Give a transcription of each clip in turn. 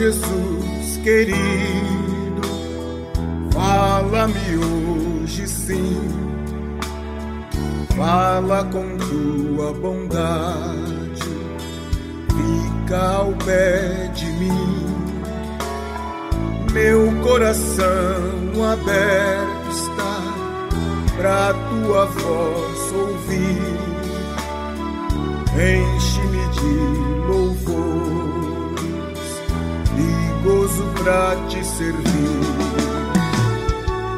Jesus querido, fala-me hoje sim. Fala com tua bondade, fica ao pé de mim. Meu coração aberto está pra tua voz ouvir. Enche-me pra te servir.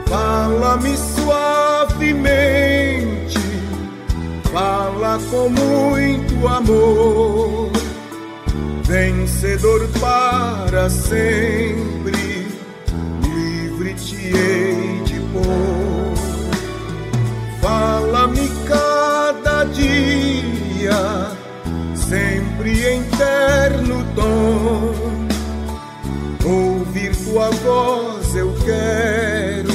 Fala-me suavemente, fala com muito amor, vencedor para sempre, livre te hei de pôr. Fala-me cada dia, sempre em terno Tua voz eu quero.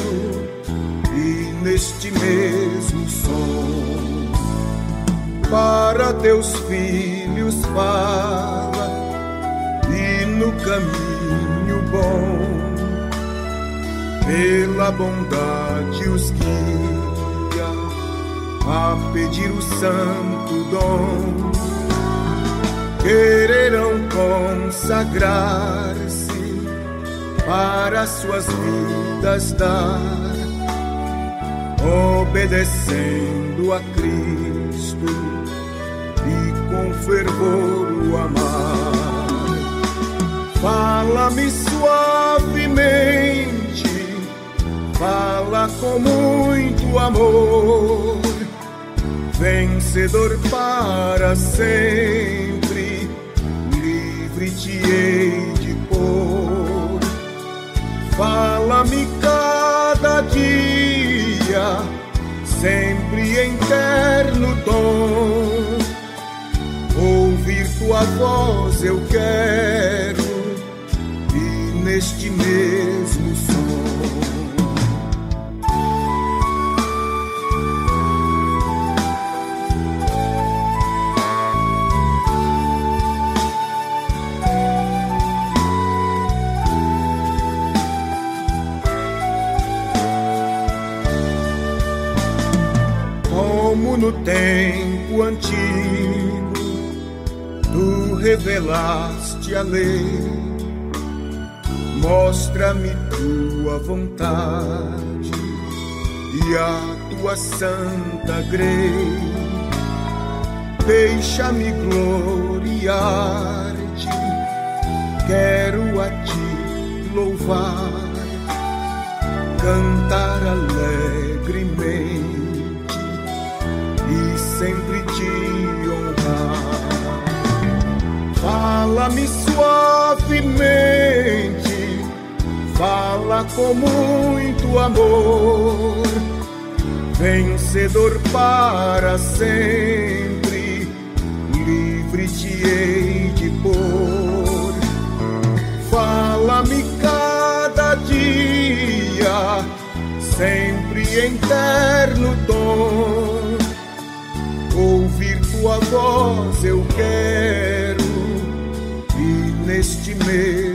E neste mesmo som para teus filhos fala e no caminho bom pela bondade os guia a pedir o santo dom. Quererão consagrar-se para suas vidas dar, obedecendo a Cristo e com fervor o amar. Fala-me suavemente, fala com muito amor, vencedor para sempre, livre te hei Fala-me cada dia, sempre em terno tom. Ouvir tua voz eu quero, e neste mesmo tempo antigo, tu revelaste a lei. Mostra-me tua vontade e a tua santa grei. Deixa-me gloriar-te, quero a ti louvar, cantar alegremente Fala-me suavemente, fala com muito amor, vencedor para sempre, livre te hei de pôr. Fala-me cada dia, sempre em terno tom Ouvir tua voz eu quero neste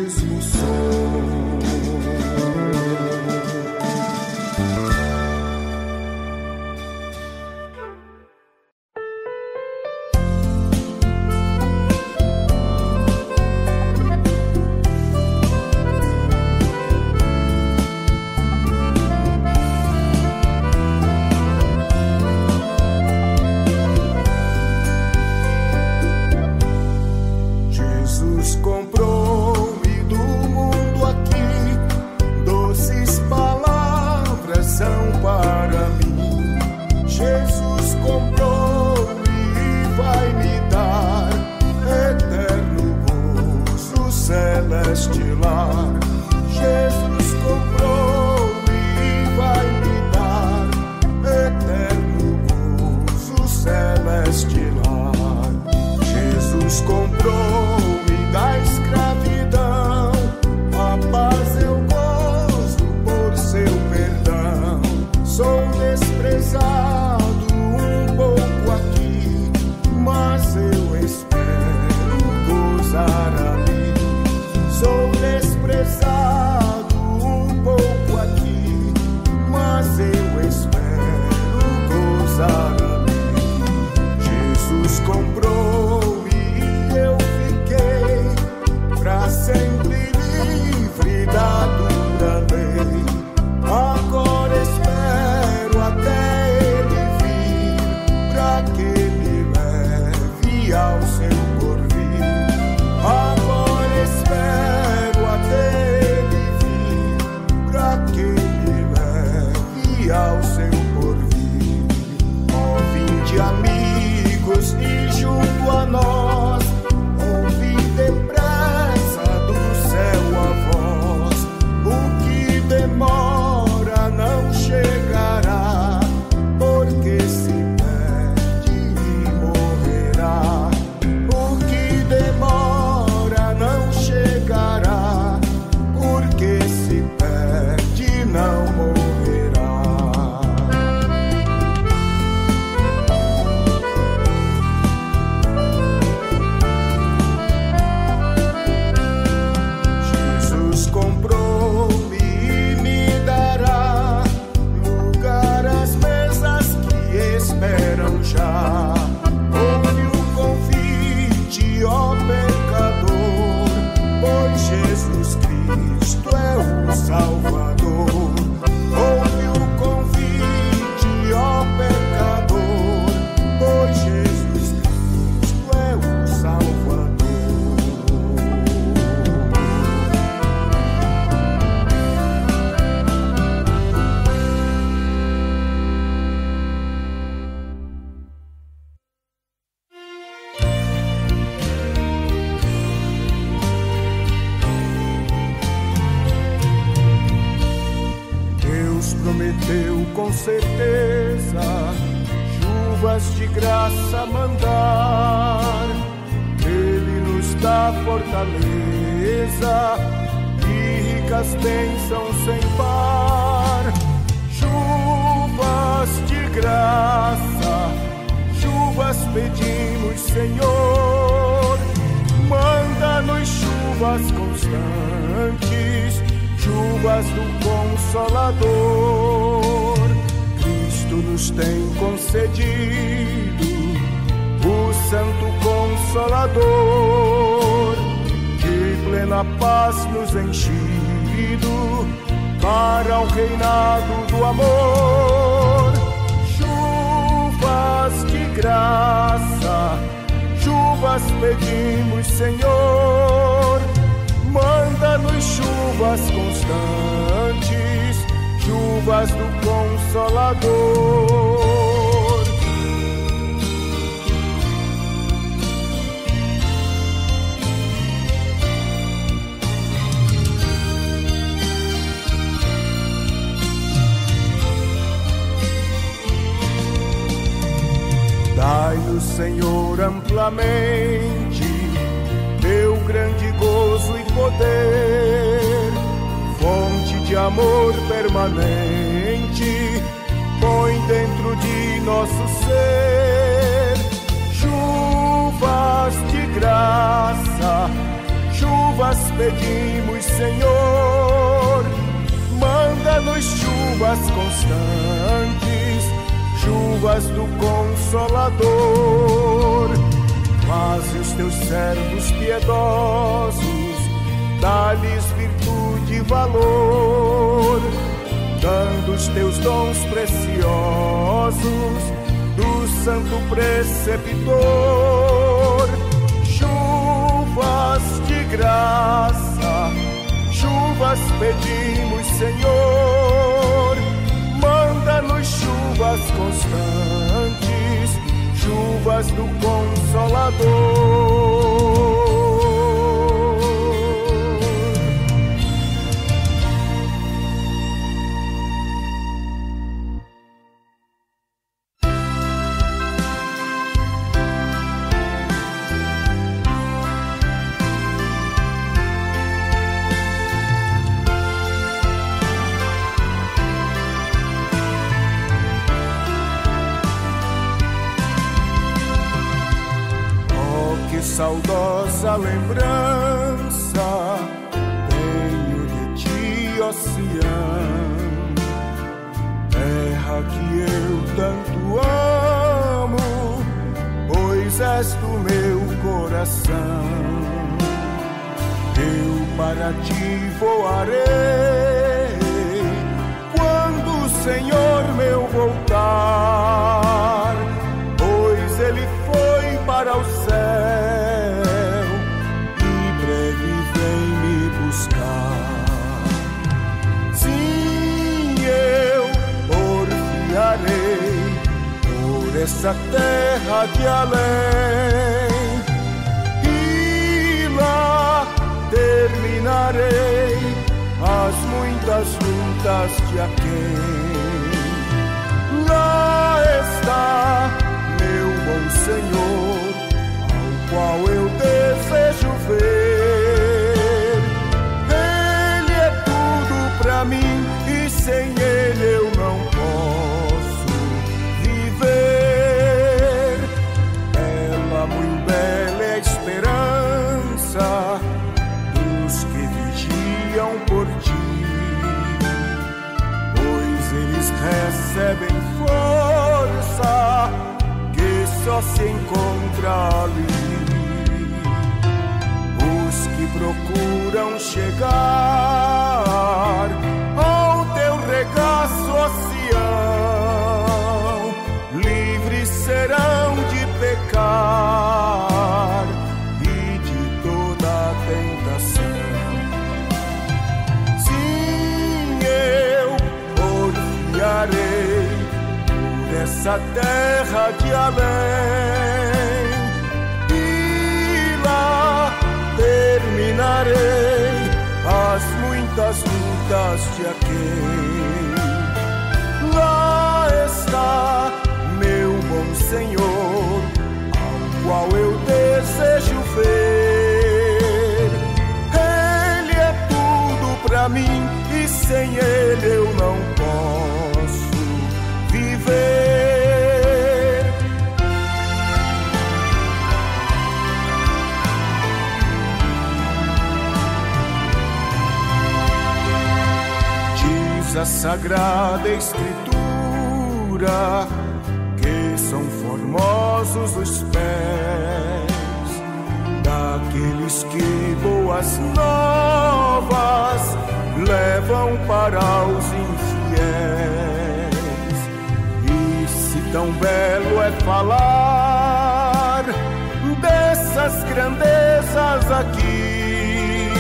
chuvas constantes, chuvas do Consolador. Dai o Senhor amplamente teu grande gozo e poder este amor permanente põe dentro de nosso ser chuvas de graça, chuvas pedimos, Senhor. Manda-nos chuvas constantes, chuvas do Consolador. Faze os teus servos piedosos, dá-lhes de valor, dando os teus dons preciosos do Santo Preceptor, chuvas de graça, chuvas pedimos, Senhor, manda-nos chuvas constantes, chuvas do Consolador. Sagrada Escritura que são formosos os pés daqueles que boas novas levam para os infiéis. E se tão belo é falar dessas grandezas aqui,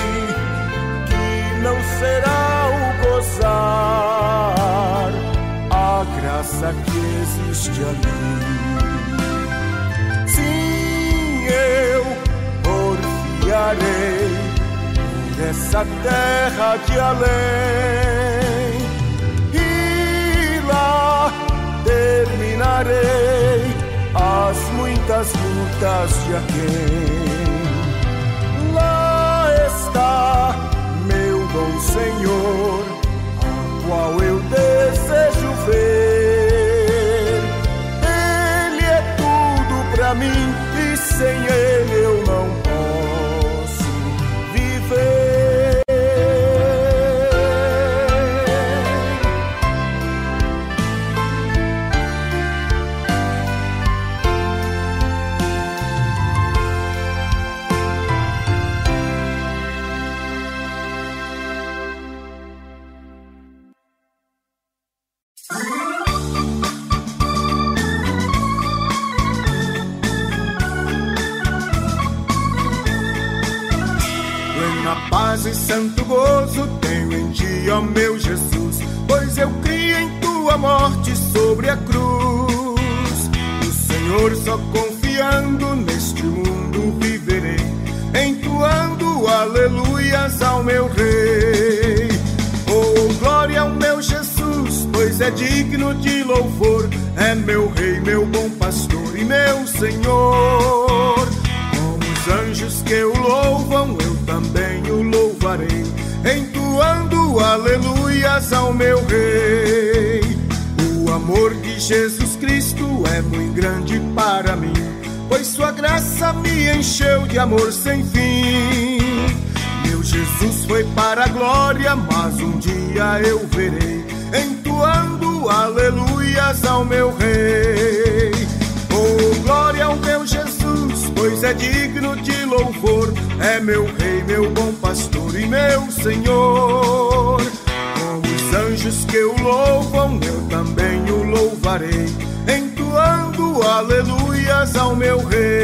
que não será o gozar que existe ali. Sim, eu porfiarei por essa terra de além e lá terminarei as muitas lutas de alguém. Lá está meu bom Senhor, e eu verei, entoando aleluias ao meu Rei. Oh, glória ao meu Jesus, pois é digno de louvor, é meu Rei, meu bom pastor e meu Senhor. Com os anjos que o louvam, eu também o louvarei, entoando aleluias ao meu Rei.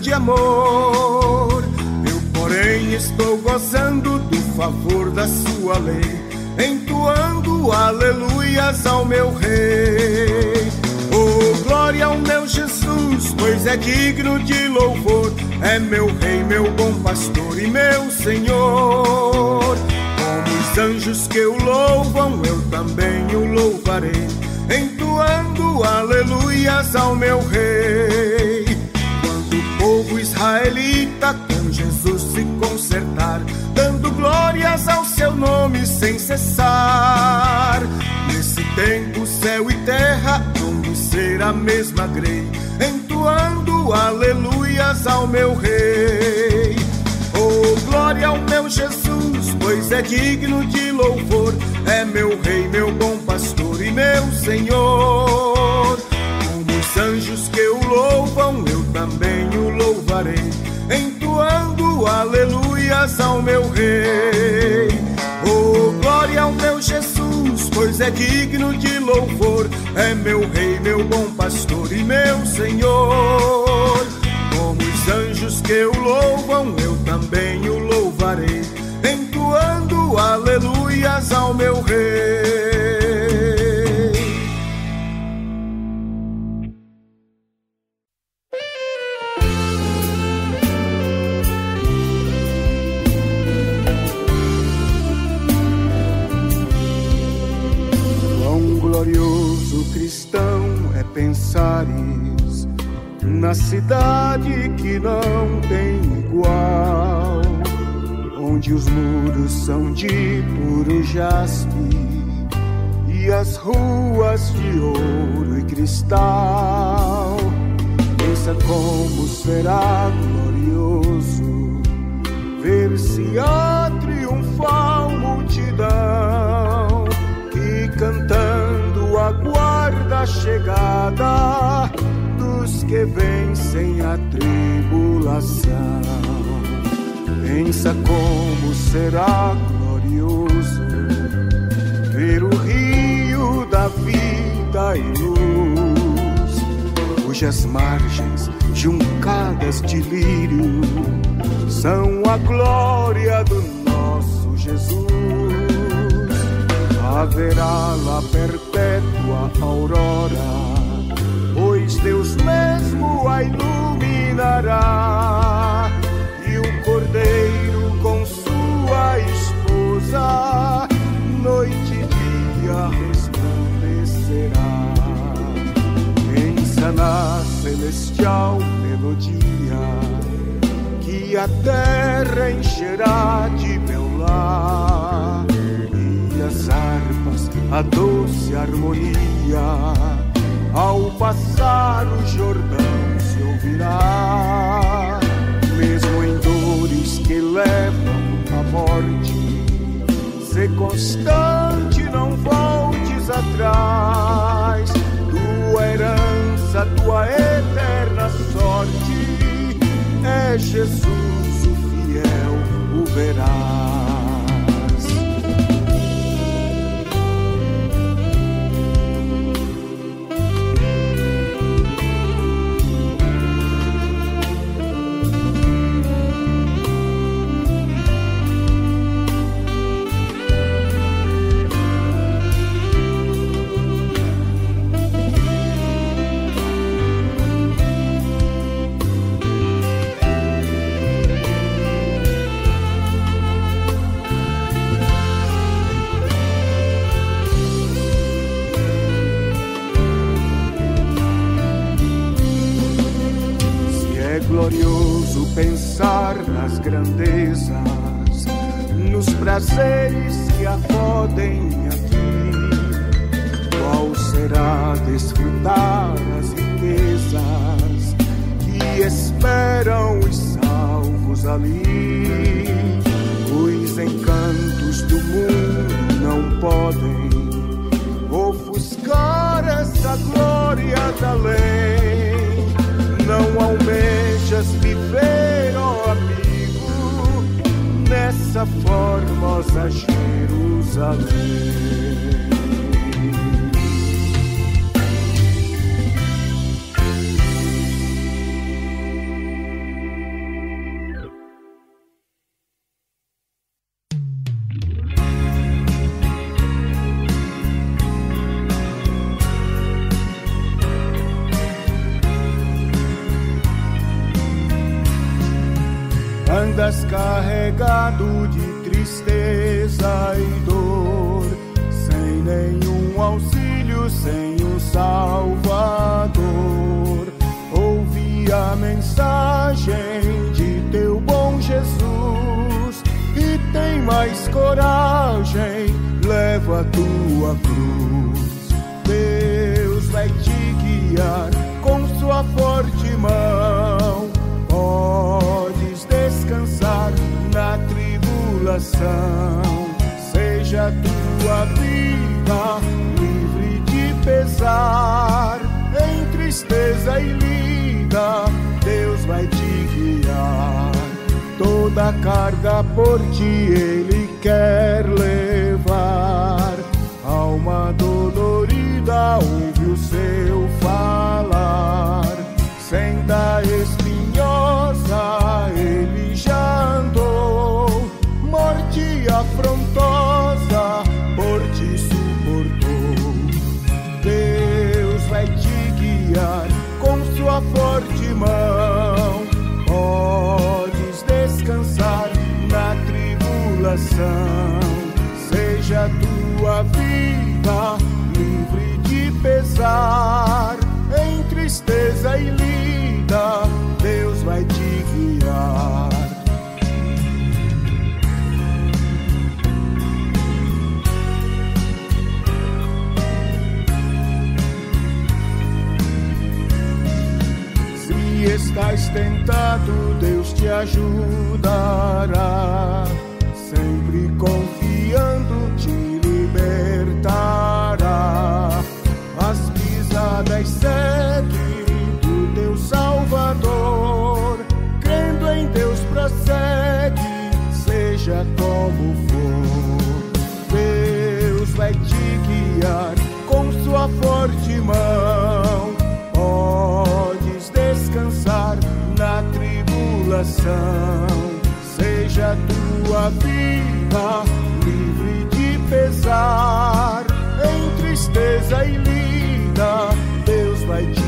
Grande amor. Eu, porém, estou gozando do favor da sua lei, entoando aleluias ao meu Rei. Oh, glória ao meu Jesus, pois é digno de louvor, é meu Rei, meu bom pastor e meu Senhor. Como os anjos que o louvam, eu também o louvarei, entoando aleluias ao meu Rei. Povo israelita com Jesus se consertar, dando glórias ao seu nome sem cessar. Nesse tempo, céu e terra de ser a mesma grei, entoando aleluias ao meu Rei. Oh, glória ao meu Jesus, pois é digno de louvor, é meu Rei, meu bom pastor e meu Senhor. Anjos que o louvam, eu também o louvarei, entoando aleluias ao meu Rei. Oh, glória ao meu Jesus, pois é digno de louvor, é meu Rei, meu bom pastor e meu Senhor. Como os anjos que o louvam, eu também o louvarei, entoando aleluias ao meu rei. Na cidade que não tem igual, onde os muros são de puro jaspe e as ruas de ouro e cristal. Pensa como será glorioso ver-se a triunfal multidão que cantando aguarda da chegada que vencem a tribulação. Pensa como será glorioso ver o rio da vida e luz, cujas margens juncadas de lírio são a glória do nosso Jesus haverá lá perpétua aurora, Deus mesmo a iluminará, e o cordeiro com sua esposa, noite e dia resplandecerá. Pensa na celestial melodia, que a terra encherá de meu lar as harpas, a doce harmonia, ao passar o Jordão se ouvirá, mesmo em dores que levam à morte, se constante, não voltes atrás, tua herança, tua eterna sorte, é Jesus o fiel, o verás. Prazeres que acodem aqui. Qual será desfrutar as riquezas que esperam os salvos ali? Os encantos do mundo não podem ofuscar essa glória da lei. Não almejas viver, صف پرموز اشیروزا carregado de tristeza e dor, sem nenhum auxílio, sem um Salvador. Ouvi a mensagem de teu bom Jesus e tem mais coragem, leva a tua Seja tua vida livre de pesar, em tristeza e lida, Deus vai te guiar. Toda carga por ti Ele quer levar. Alma dolorida, ouve coração. Seja tua vida livre de pesar, em tristeza e lida, Deus vai te guiar. Se estás tentado, Deus te ajudará guiando te libertará. As pisadas segue do teu Salvador, crendo em Deus prossegue, seja como for. Deus vai te guiar com sua forte mão. Podes descansar na tribulação, seja tua vida pensar em tristeza e lida, Deus vai te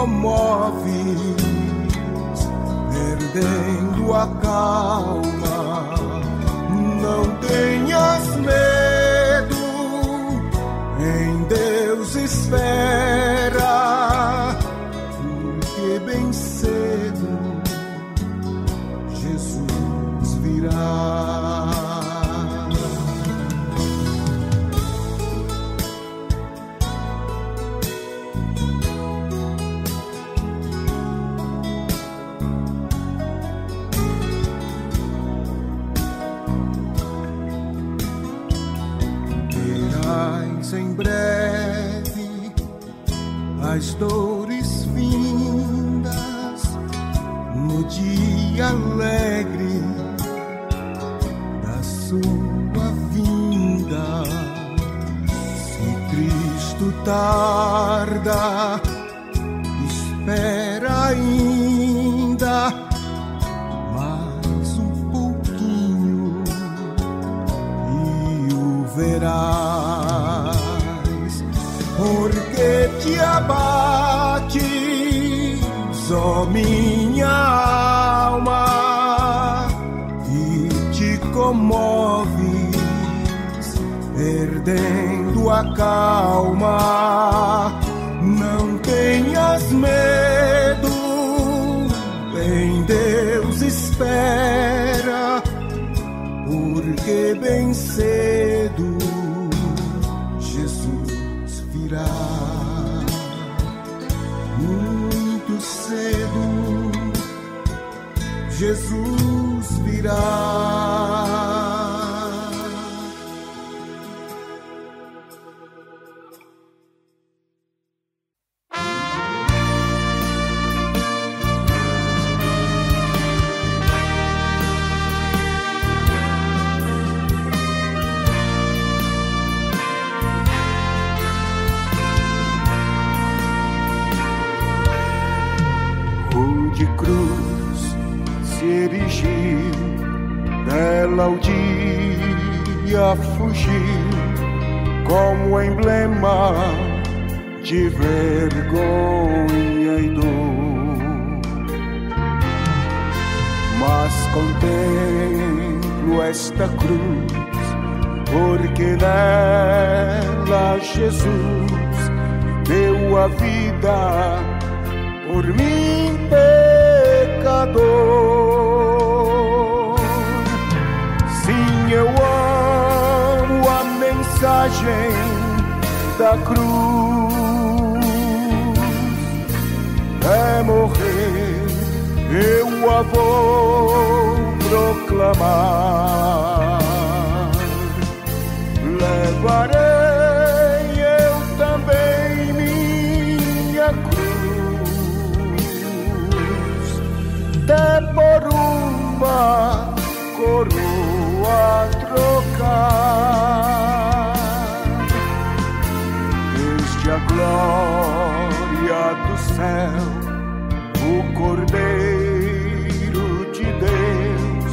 comoves, perdendo a calma. Não tenhas medo. espera, dores vindas no dia alegre da sua vinda. Se Cristo tarda, minha alma, e te comoves, perdendo a calma. Não tenhas medo, em Deus espera, porque bem cedo Jesus dia fugir como emblema de vergonha e dor. Mas contemplo esta cruz, porque nela Jesus deu a vida por mim, pecador. eu amo a mensagem da cruz. É morrer, eu a vou proclamar. Levarei eu também minha cruz, até por uma coroa trocar. Glória do céu, o Cordeiro de Deus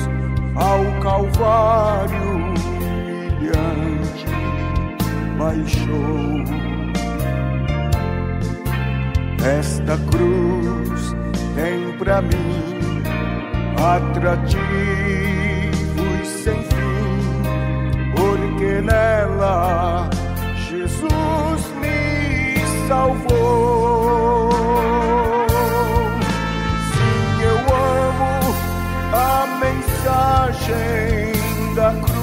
ao Calvário humilhante baixou. Esta cruz tem para mim atrativo sem fim, porque nela Jesus salvou. Sim, eu amo a mensagem da cruz.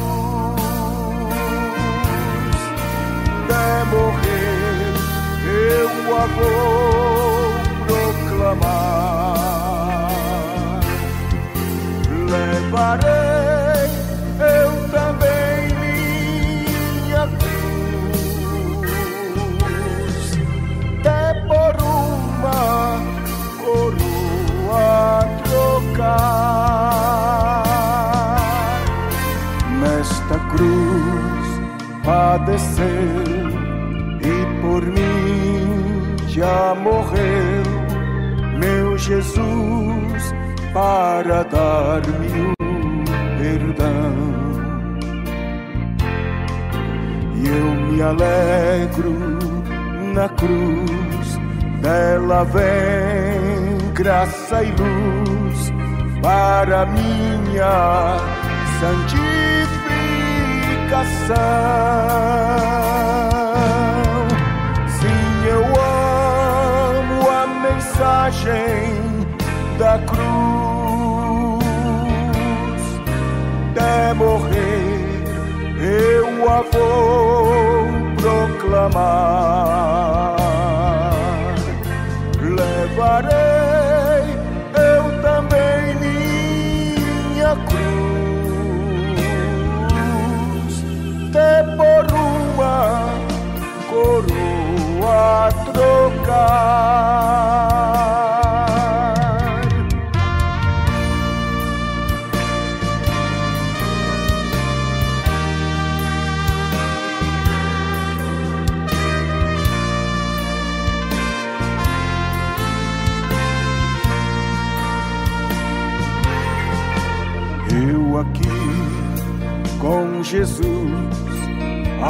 De morrer, eu a vou proclamar. Para dar-me o perdão. E eu me alegro na cruz, dela vem graça e luz para minha santificação. mensagem da cruz de morrer, eu a vou proclamar. Levarei eu também minha cruz, te por uma coroa trocar.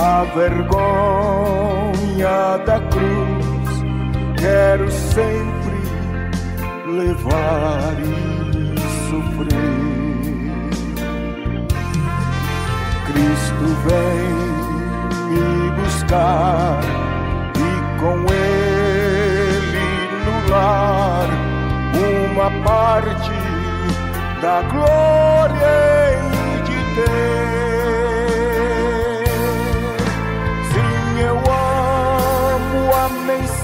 A vergonha da cruz, quero sempre levar e sofrer. Cristo vem me buscar e com ele no lar uma parte da glória de ter.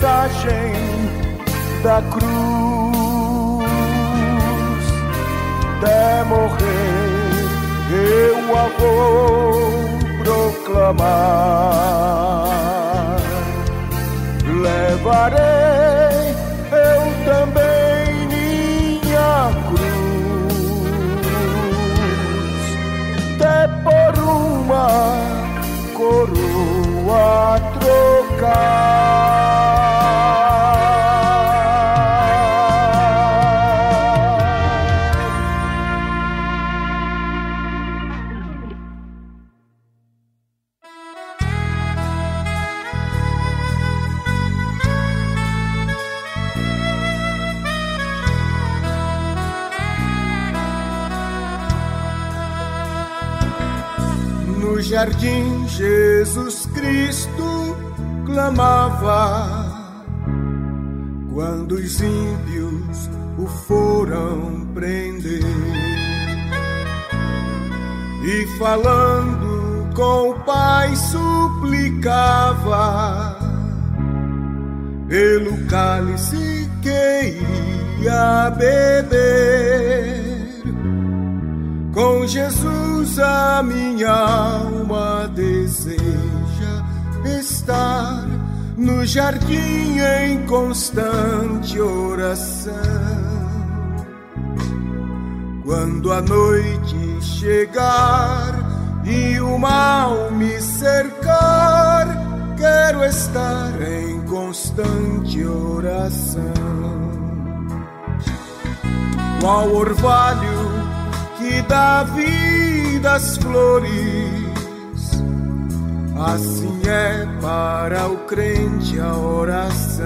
Mensagem da cruz de morrer, eu a vou proclamar. Levarei eu também minha cruz, até por uma coroa Cristo clamava. Quando os ímpios o foram prender. E falando com o Pai suplicava. Pelo cálice que ia beber. Com Jesus a minha alma deseja estar no jardim em constante oração. Quando a noite chegar e o mal me cercar, quero estar em constante oração. Qual orvalho que dá vida às flores. Assim é para o crente a oração.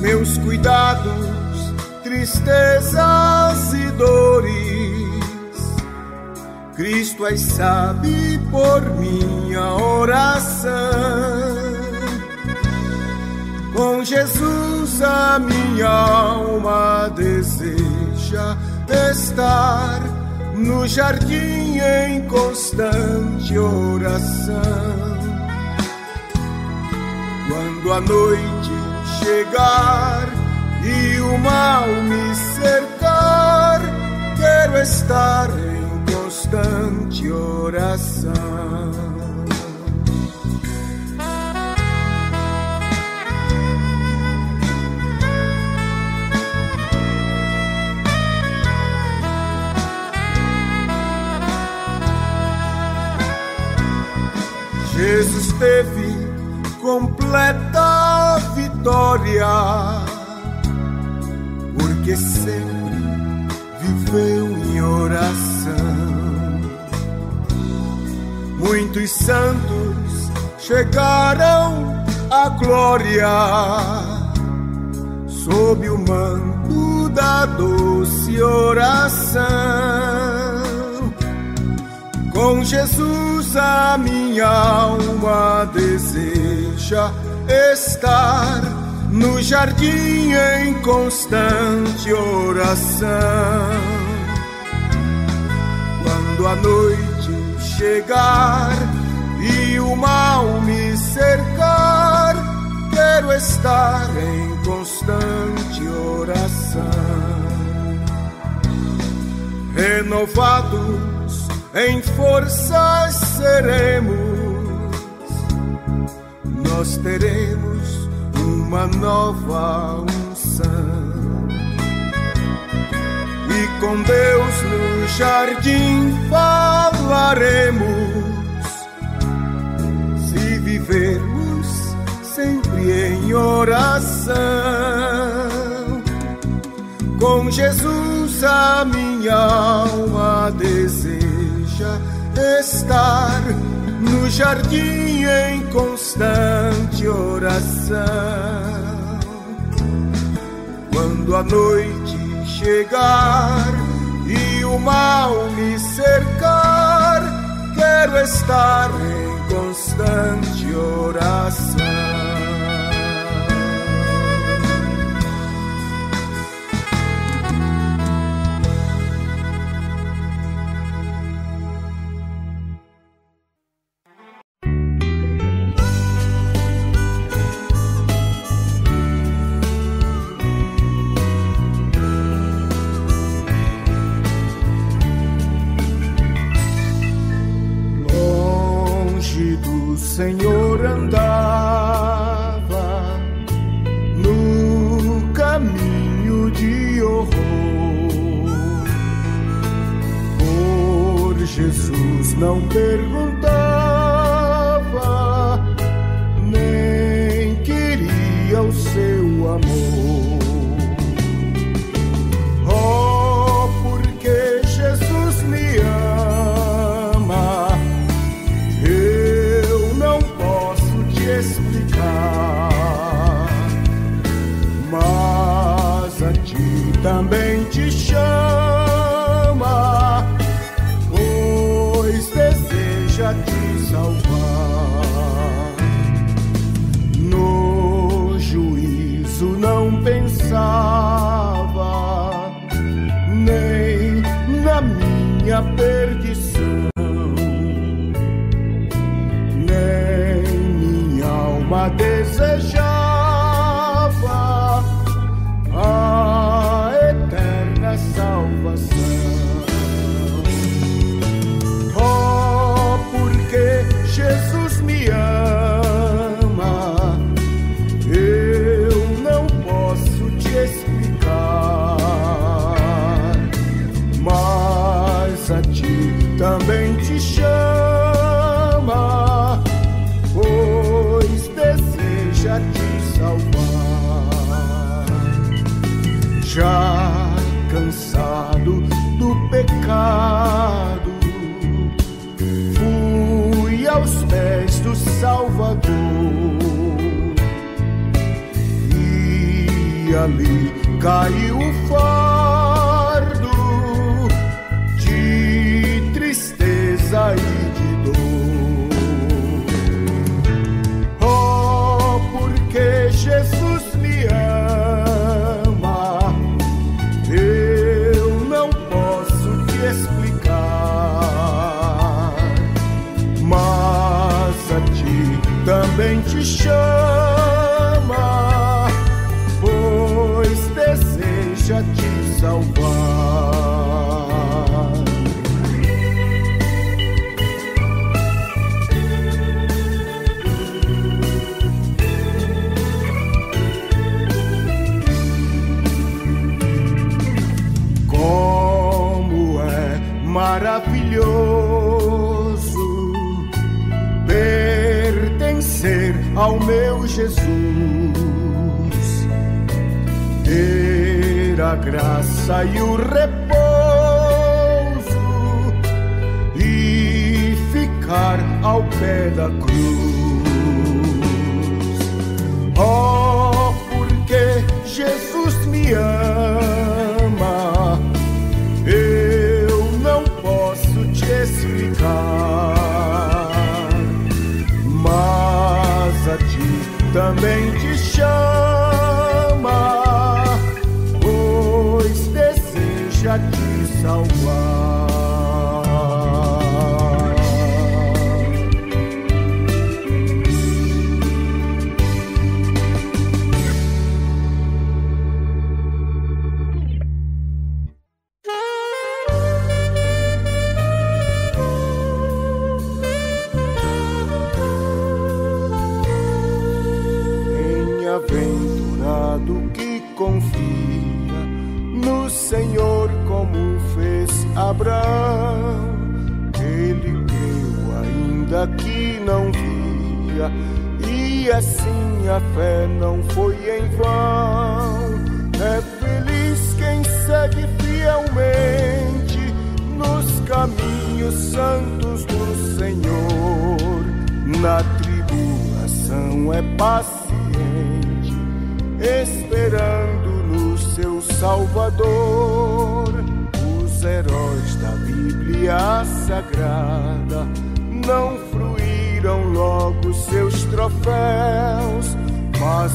Meus cuidados, tristezas e dores, Cristo as sabe por minha oração. Com Jesus a minha alma deseja estar no jardim em constante oração. Quando a noite chegar e o mal me cercar, quero estar em constante oração. Jesus teve completa vitória, porque sempre viveu em oração. Muitos santos chegaram à glória sob o manto da doce oração. Com Jesus a minha alma deseja estar no jardim em constante oração. Quando a noite chegar e o mal me cercar, quero estar em constante oração. Renovado em forças seremos, nós teremos uma nova unção. E com Deus no jardim falaremos, se vivermos sempre em oração. Com Jesus a minha alma deseja estar no jardim em constante oração. Quando a noite chegar e o mal me cercar, quero estar em constante oração.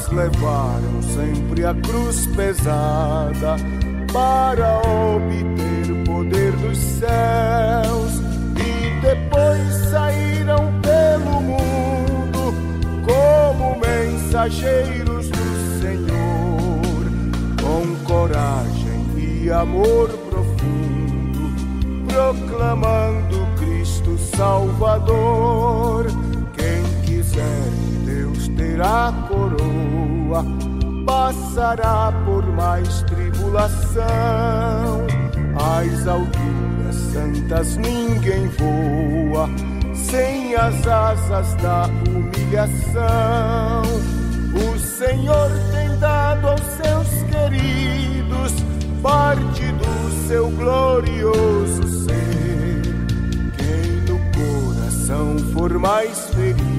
Levaram sempre a cruz pesada para obter o poder dos céus. E depois saíram pelo mundo como mensageiros do Senhor com coragem e amor profundo proclamando Cristo Salvador terá coroa, passará por mais tribulação. As alturas santas ninguém voa, sem as asas da humilhação. O Senhor tem dado aos seus queridos parte do seu glorioso ser. Quem no coração for mais feliz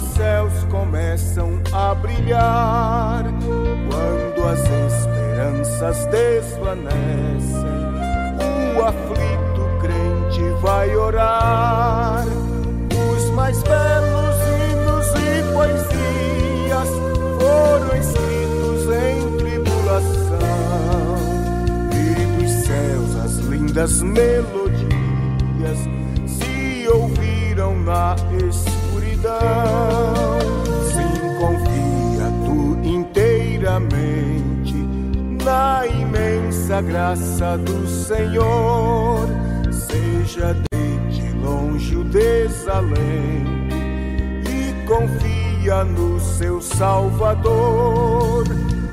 céus começam a brilhar. Quando as esperanças desvanecem, o aflito crente vai orar. Os mais belos hinos e poesias foram escritos em tribulação, e dos céus as lindas melodias na escuridão. Sim, confia tu inteiramente na imensa graça do Senhor. Seja de ti longe o desalento e confia no seu Salvador.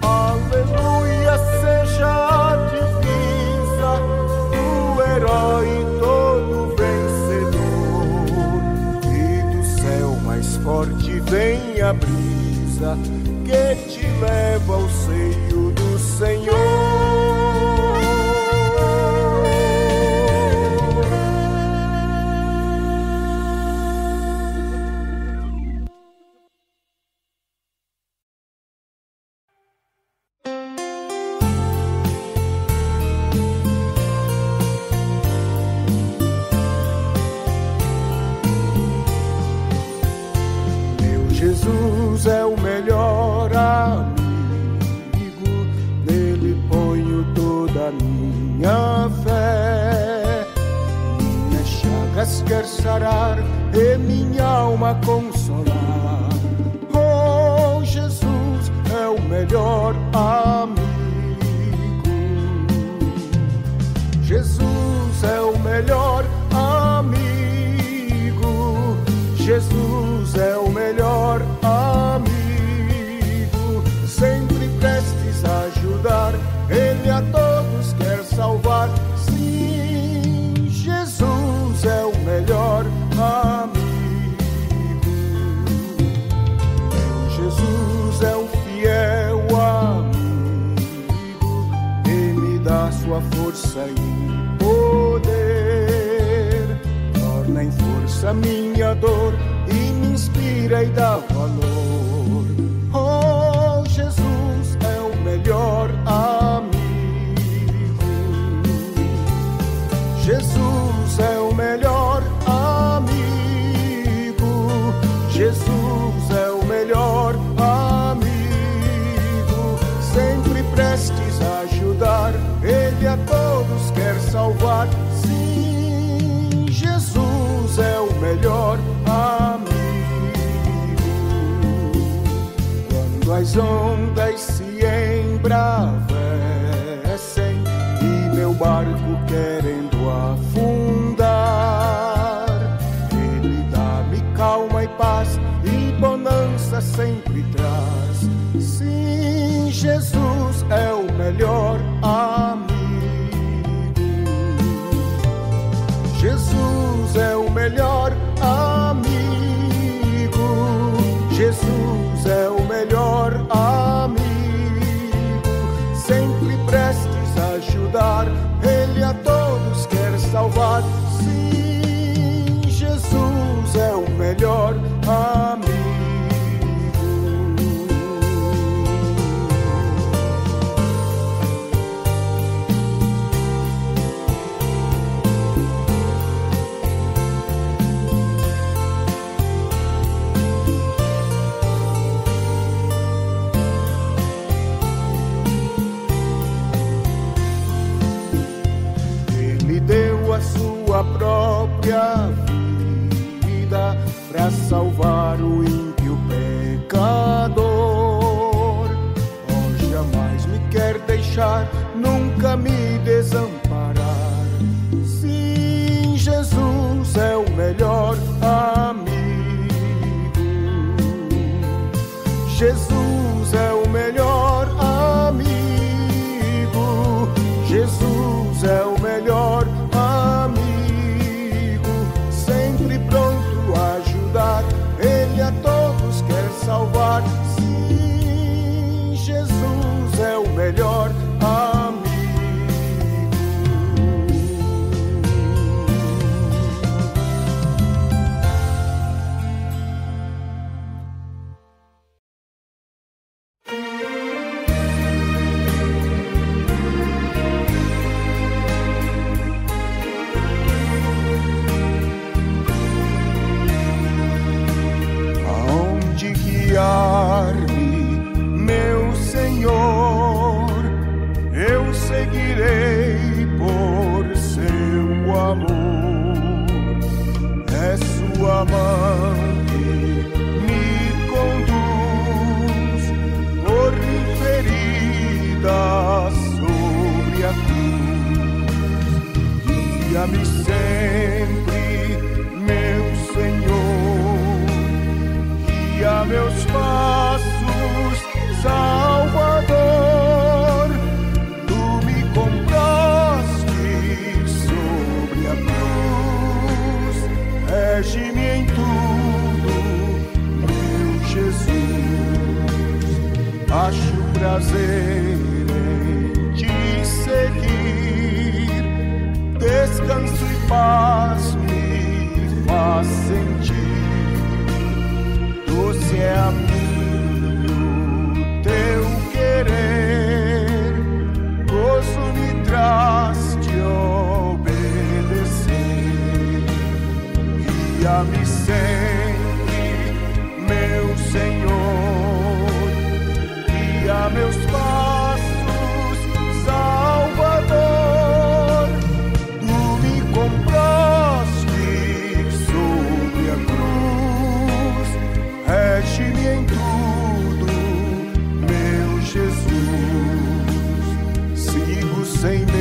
Aleluia, seja a divisa do herói vem a brisa que te leva ao seio as ondas se embravecem e meu barco querendo afundar. Ele dá-me calma e paz e bonança sempre traz. Sim, Jesus é o melhor amigo. Jesus é o melhor same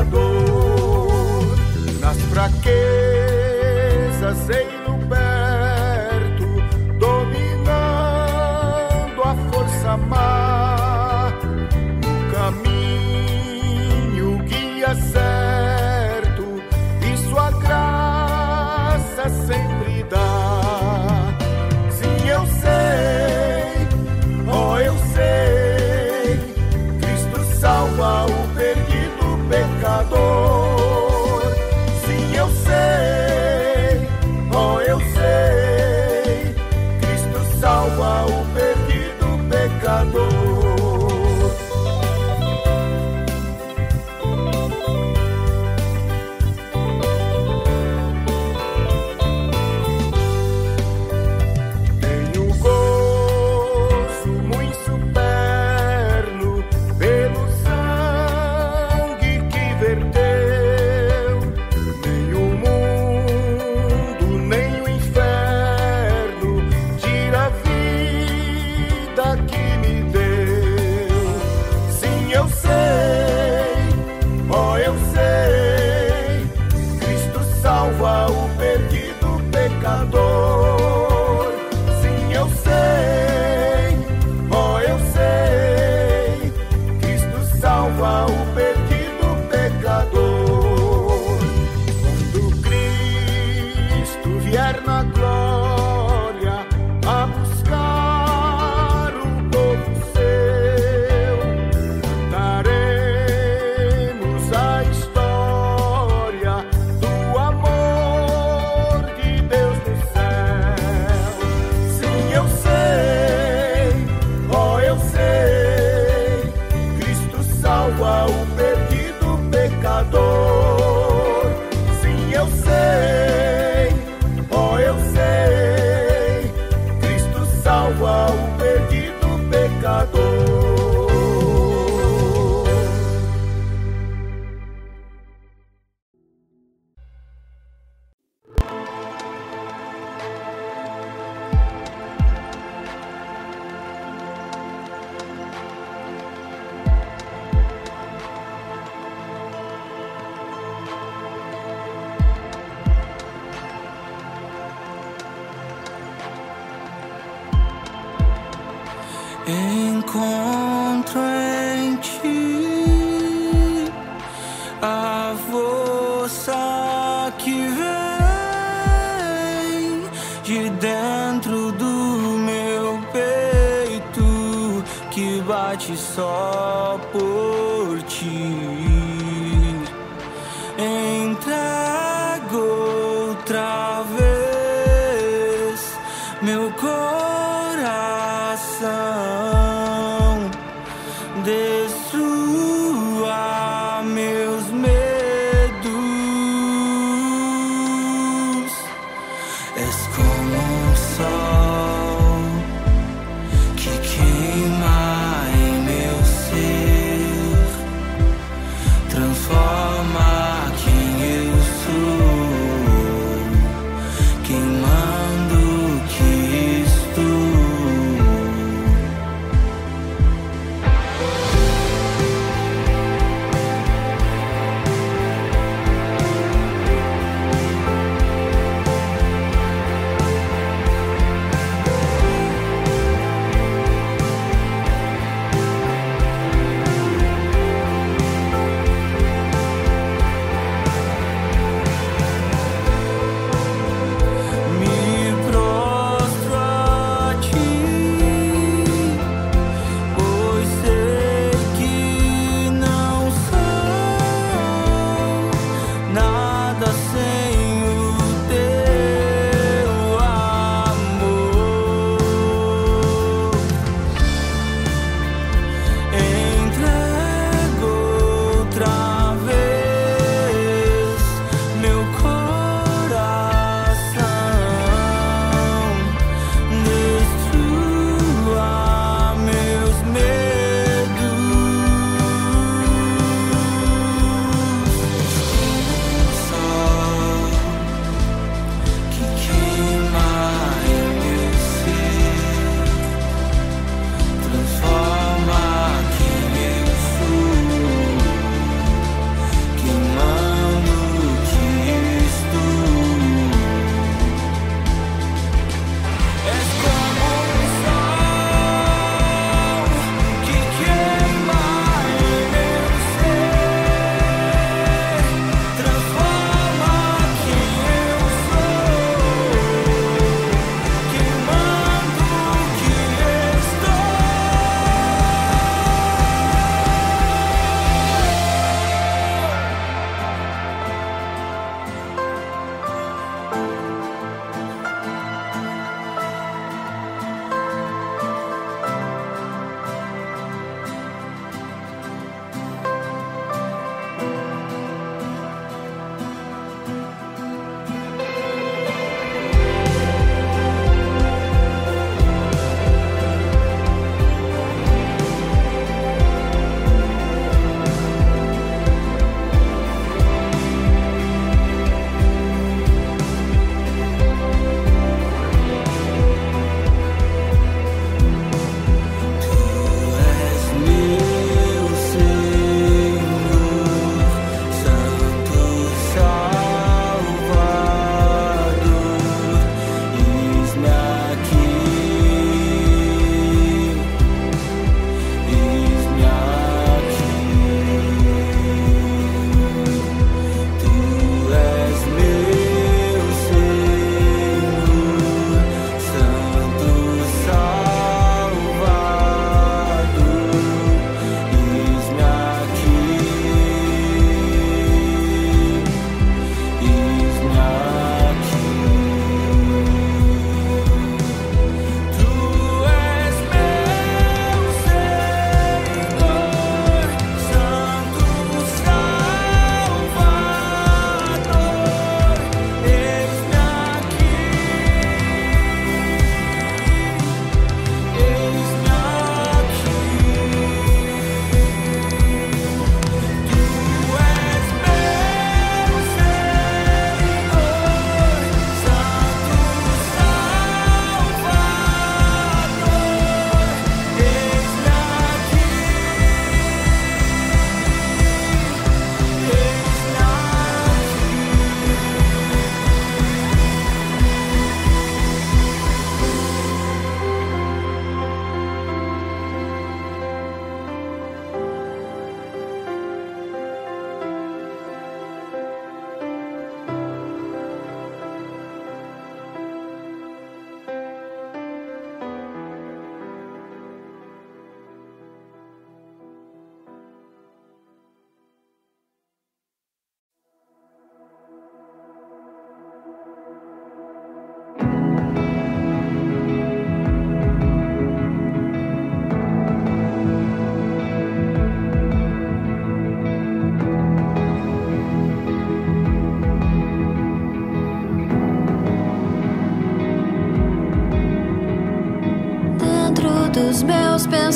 Chicago.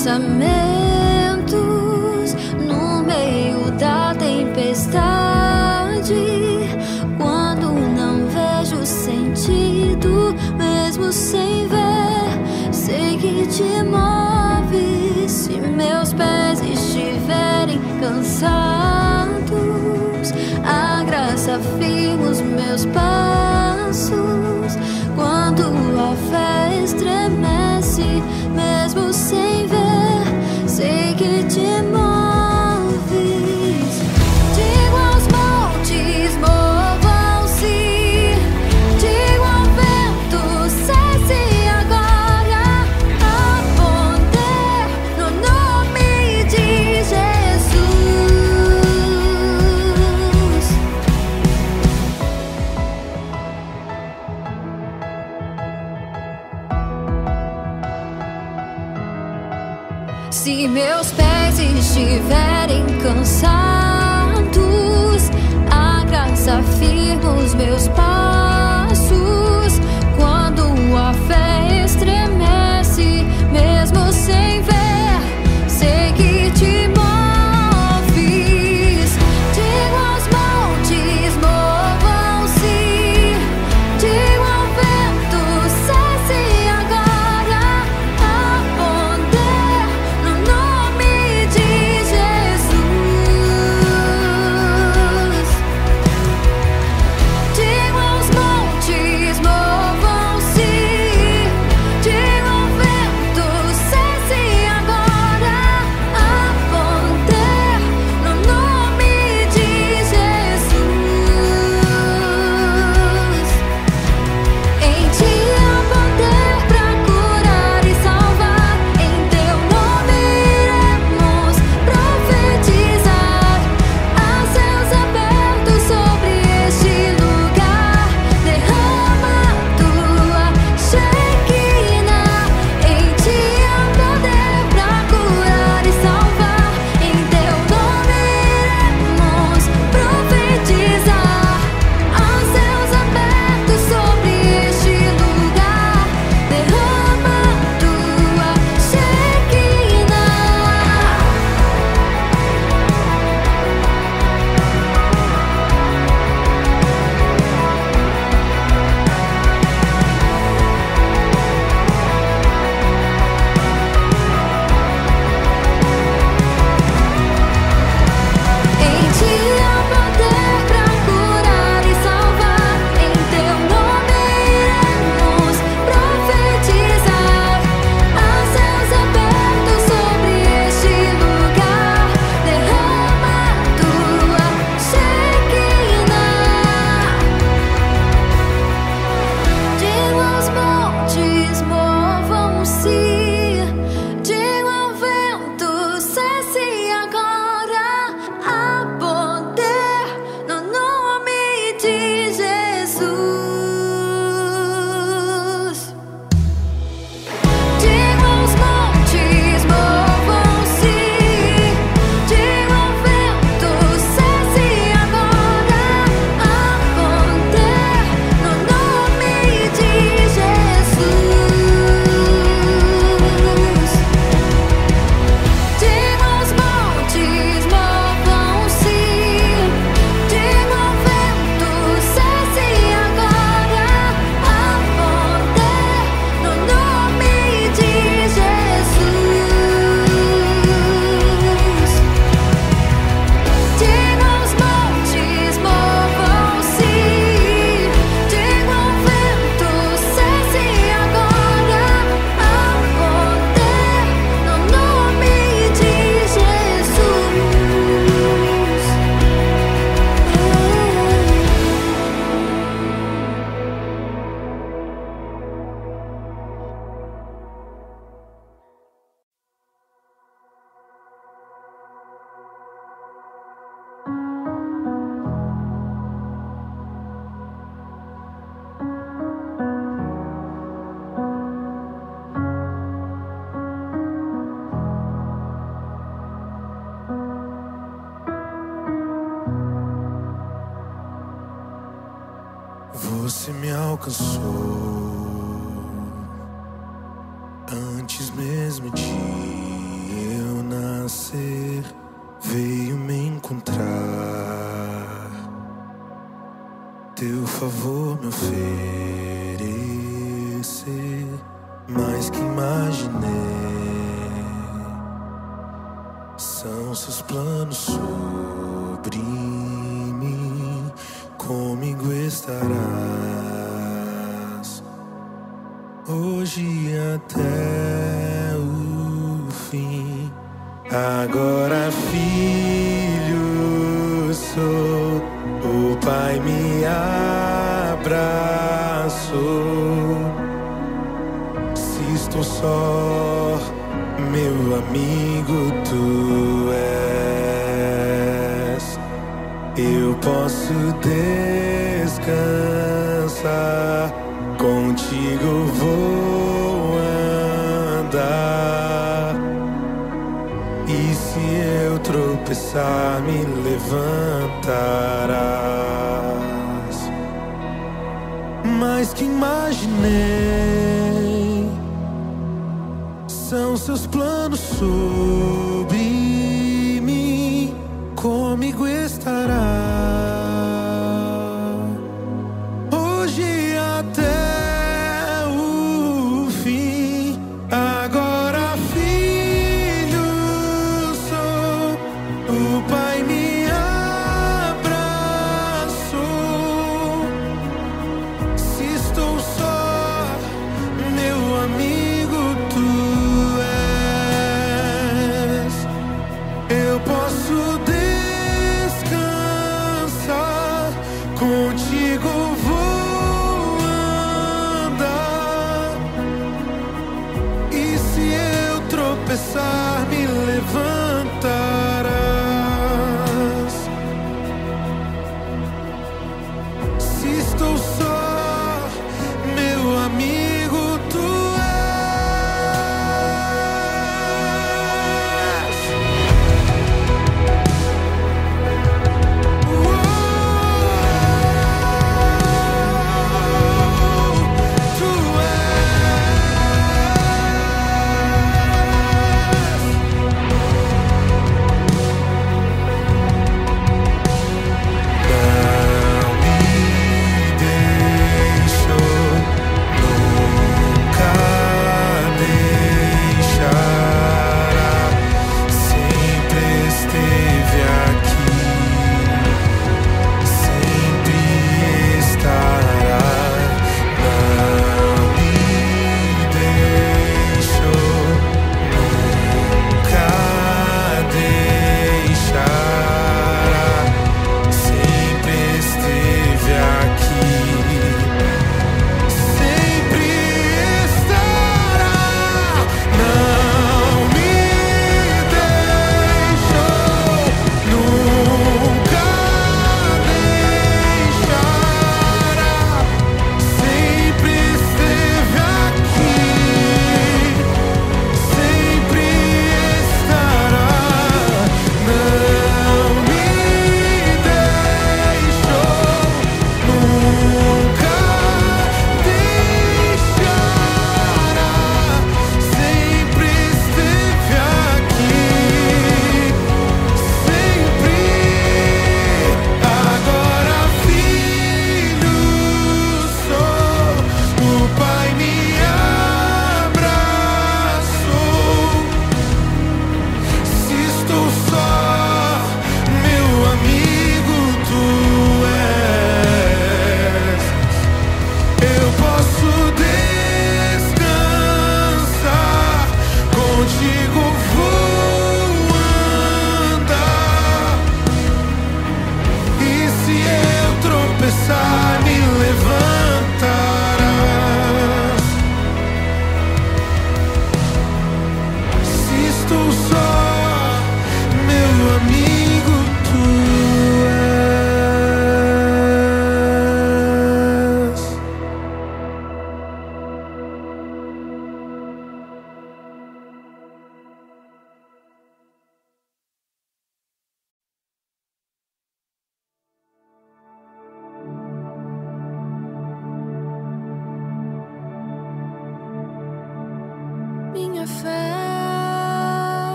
submit.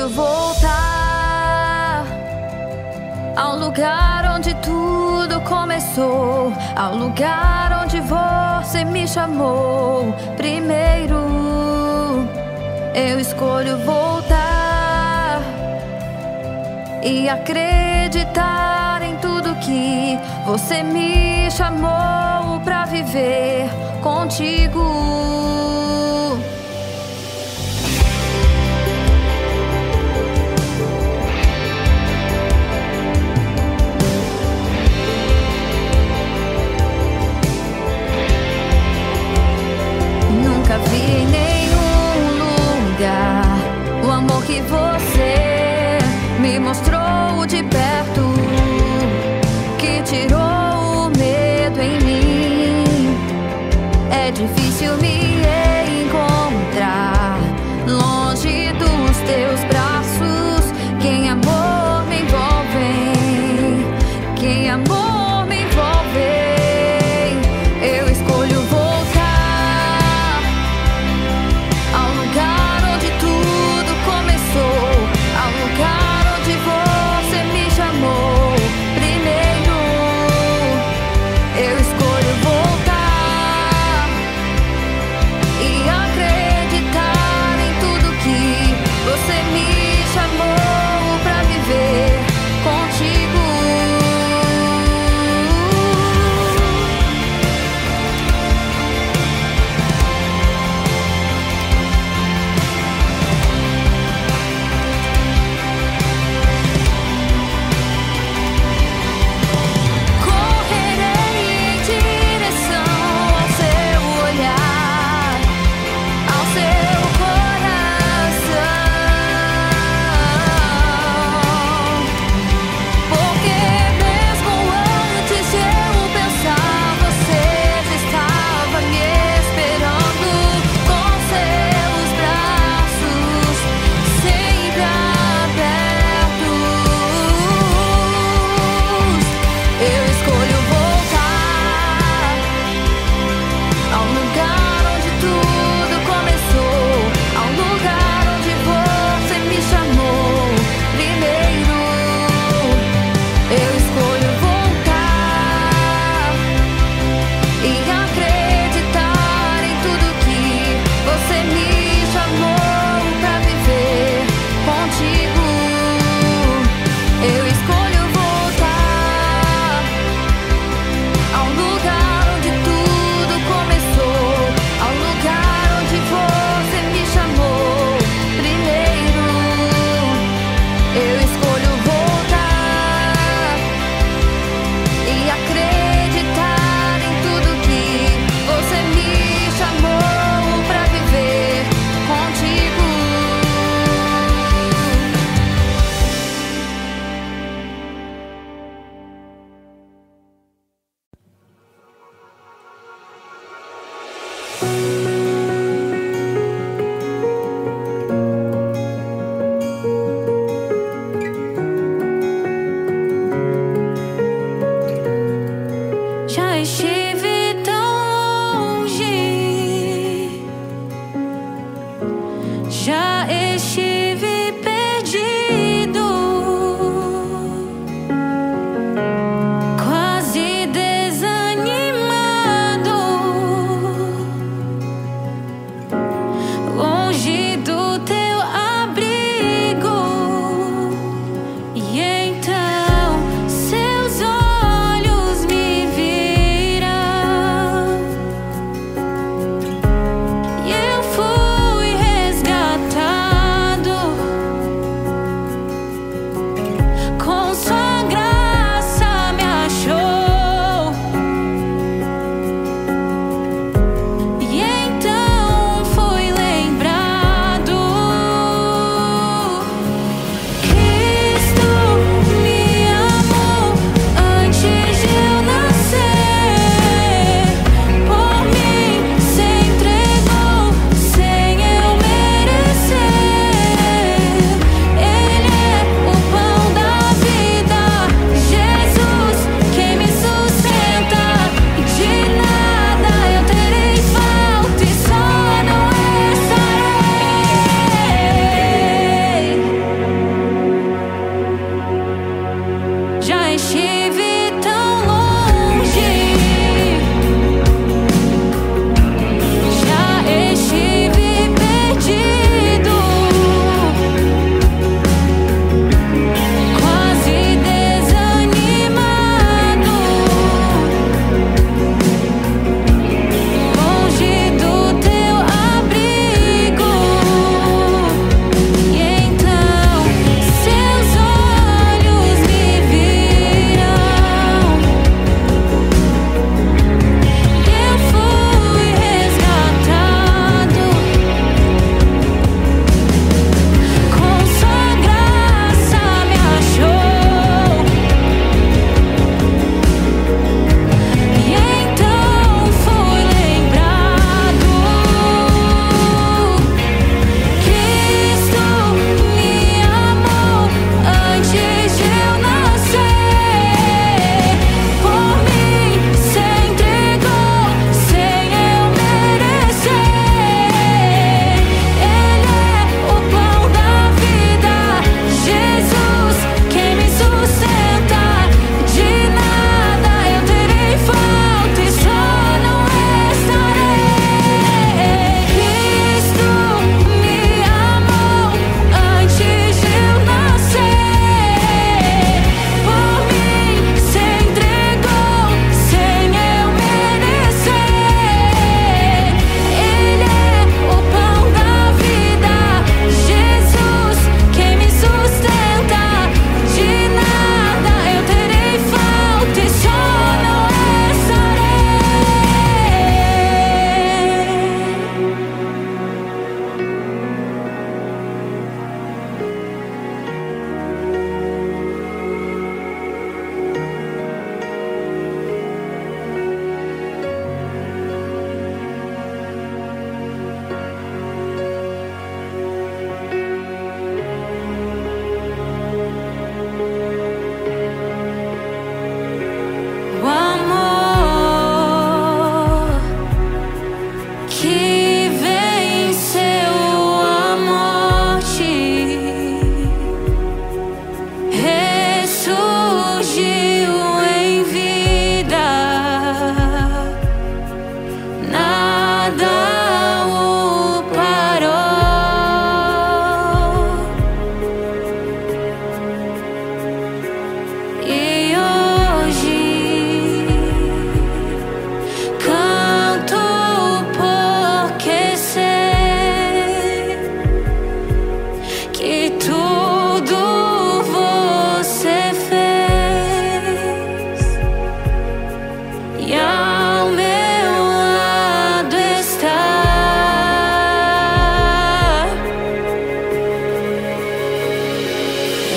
orgulho voltar ao lugar onde tudo começou, ao lugar onde você me chamou primeiro. Eu escolho voltar e acreditar em tudo que você me chamou pra viver contigo. nunca vi em nenhum lugar. O amor que você me mostrou de perto, que tirou o medo em mim. É difícil me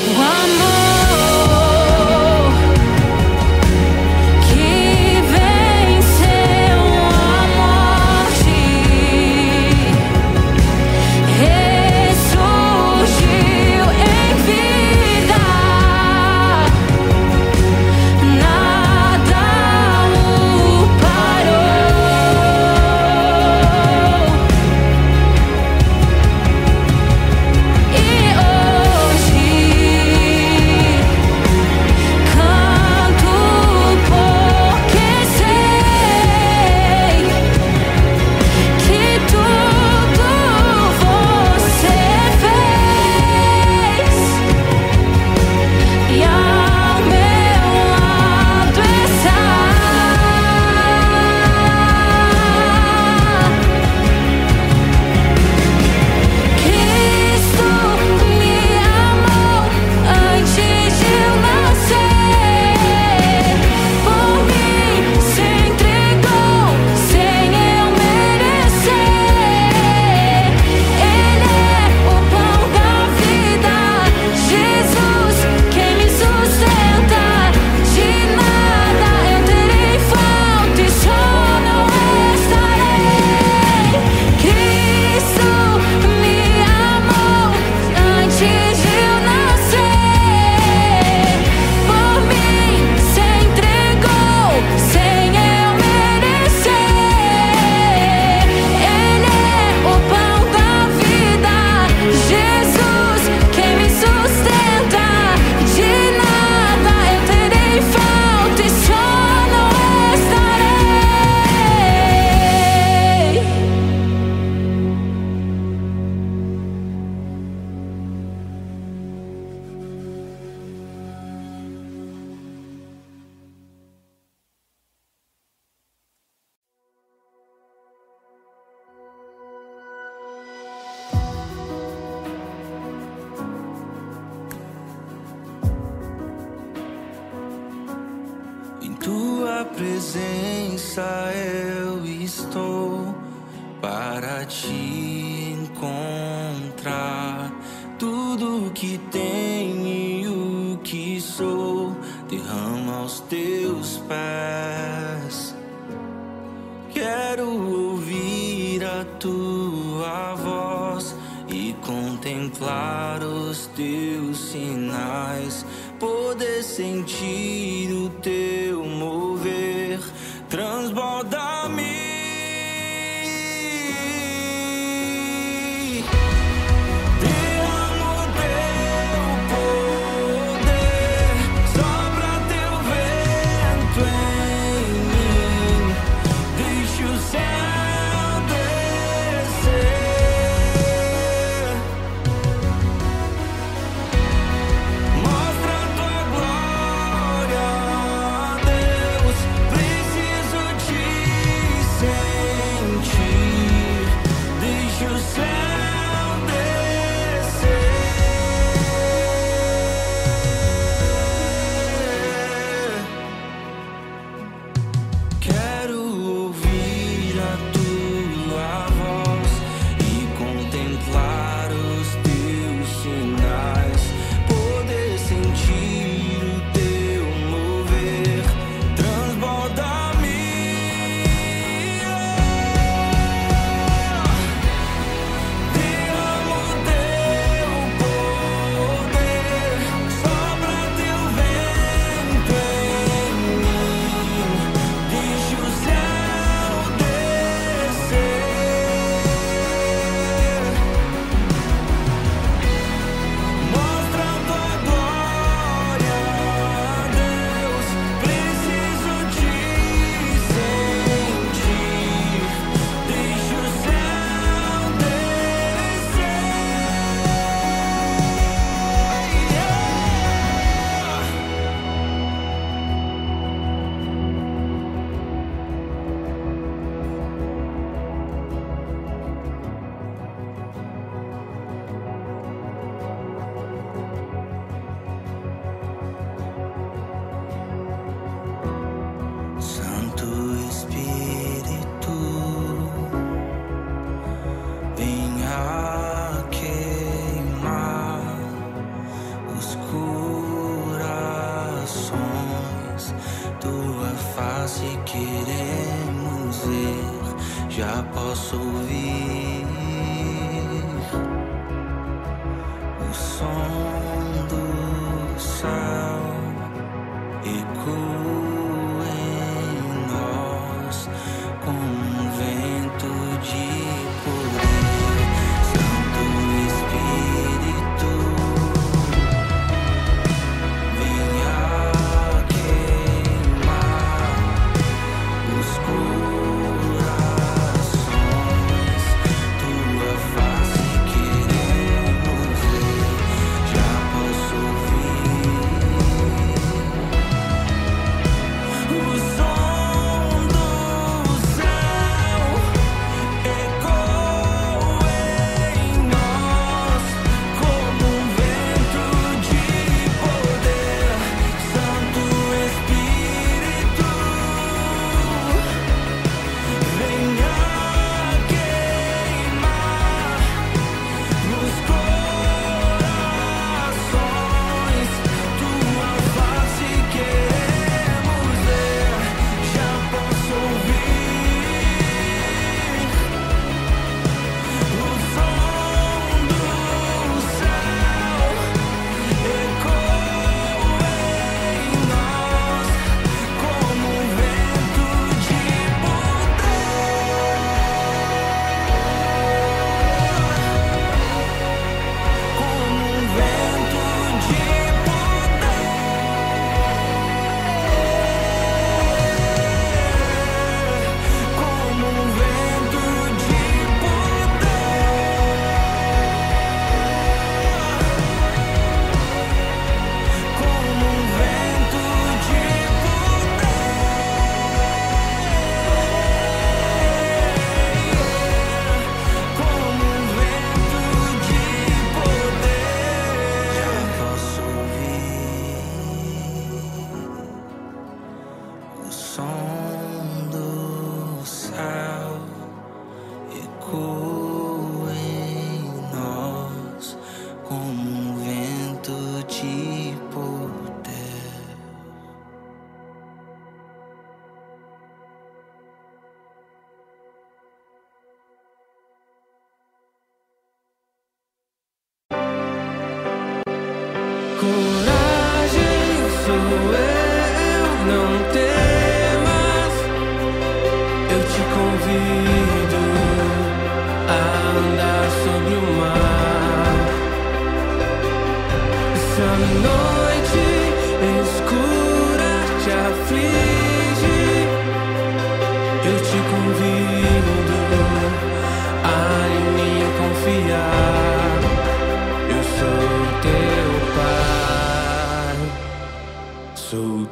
One more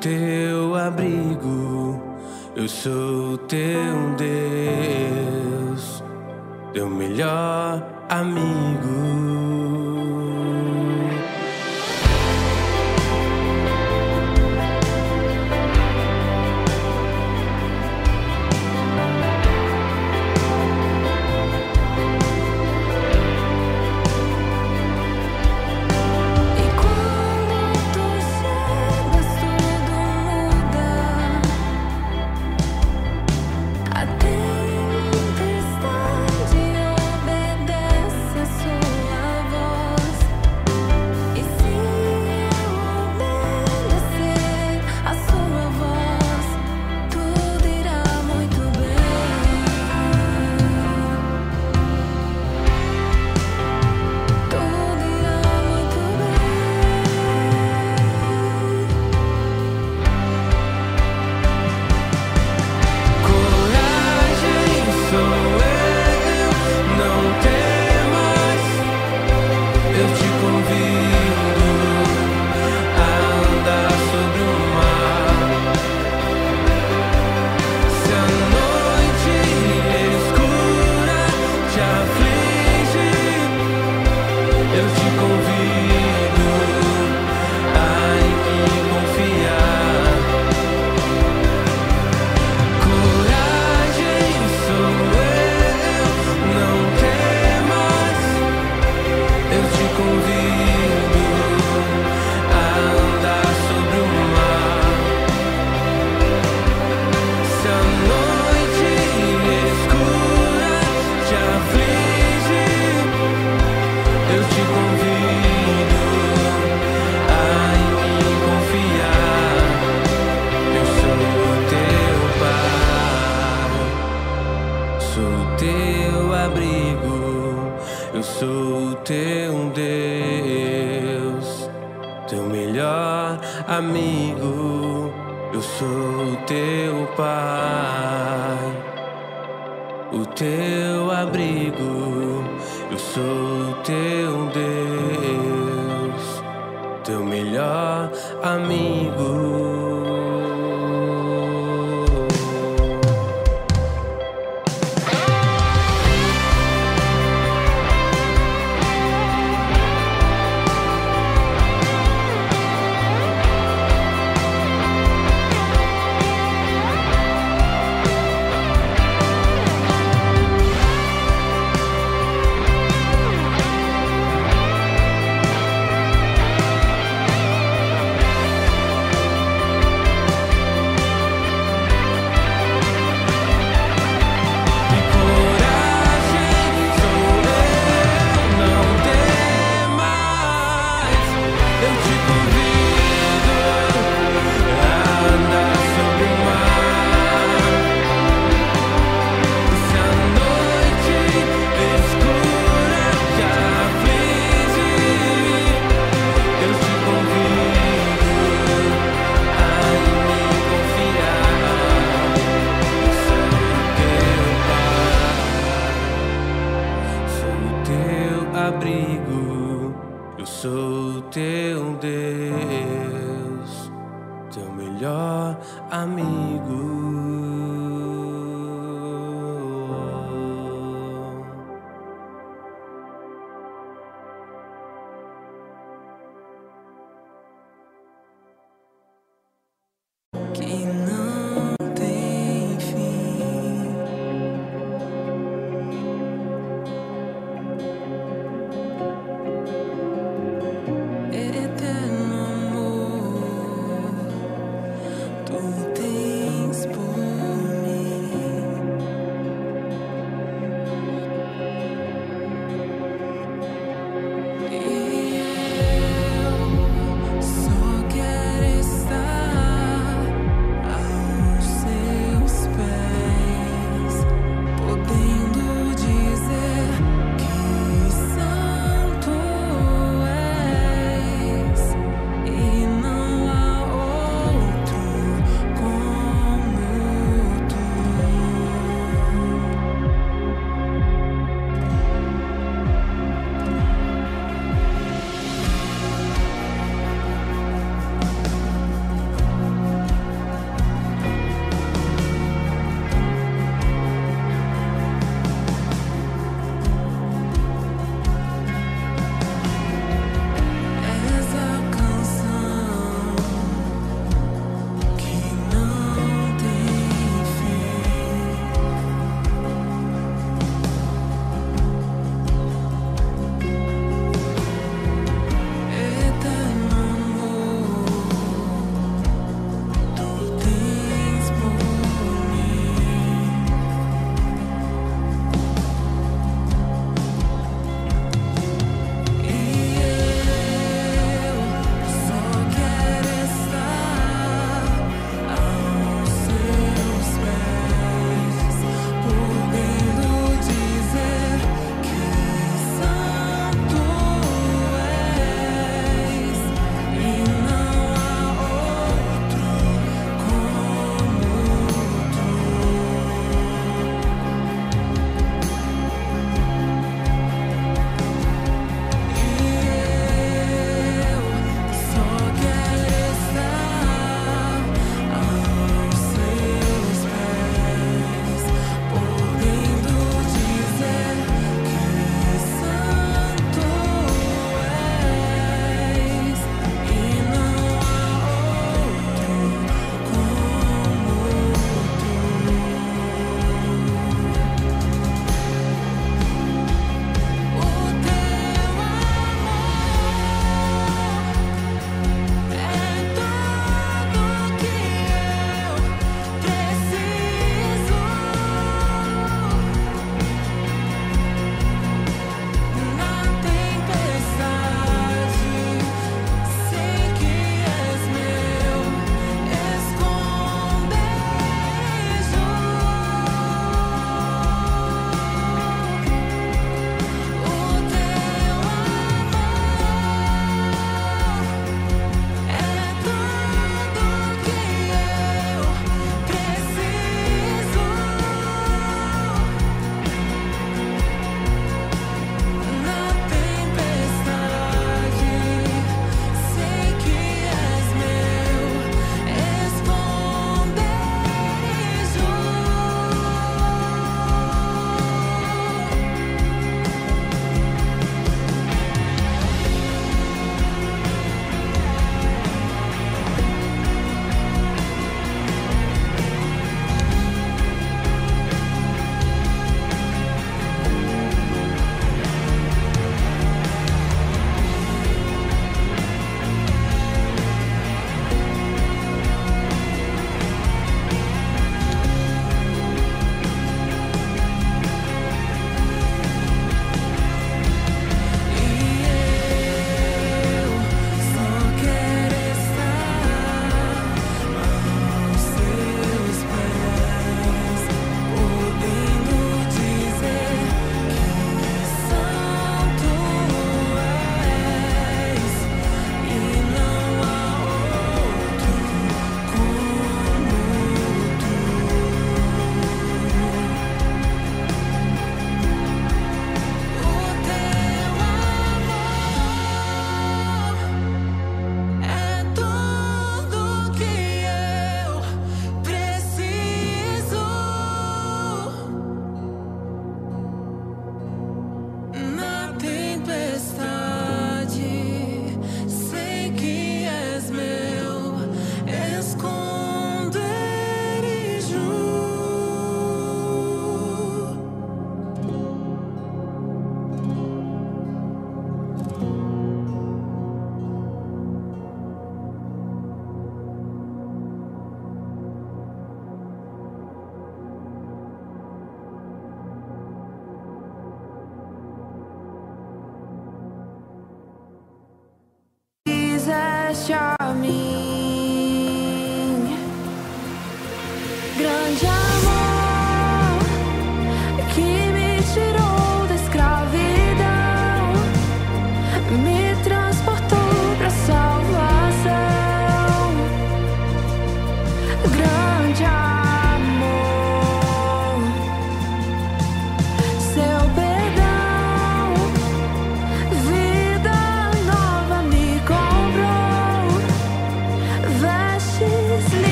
teu abrigo, eu sou teu Deus, teu melhor amigo.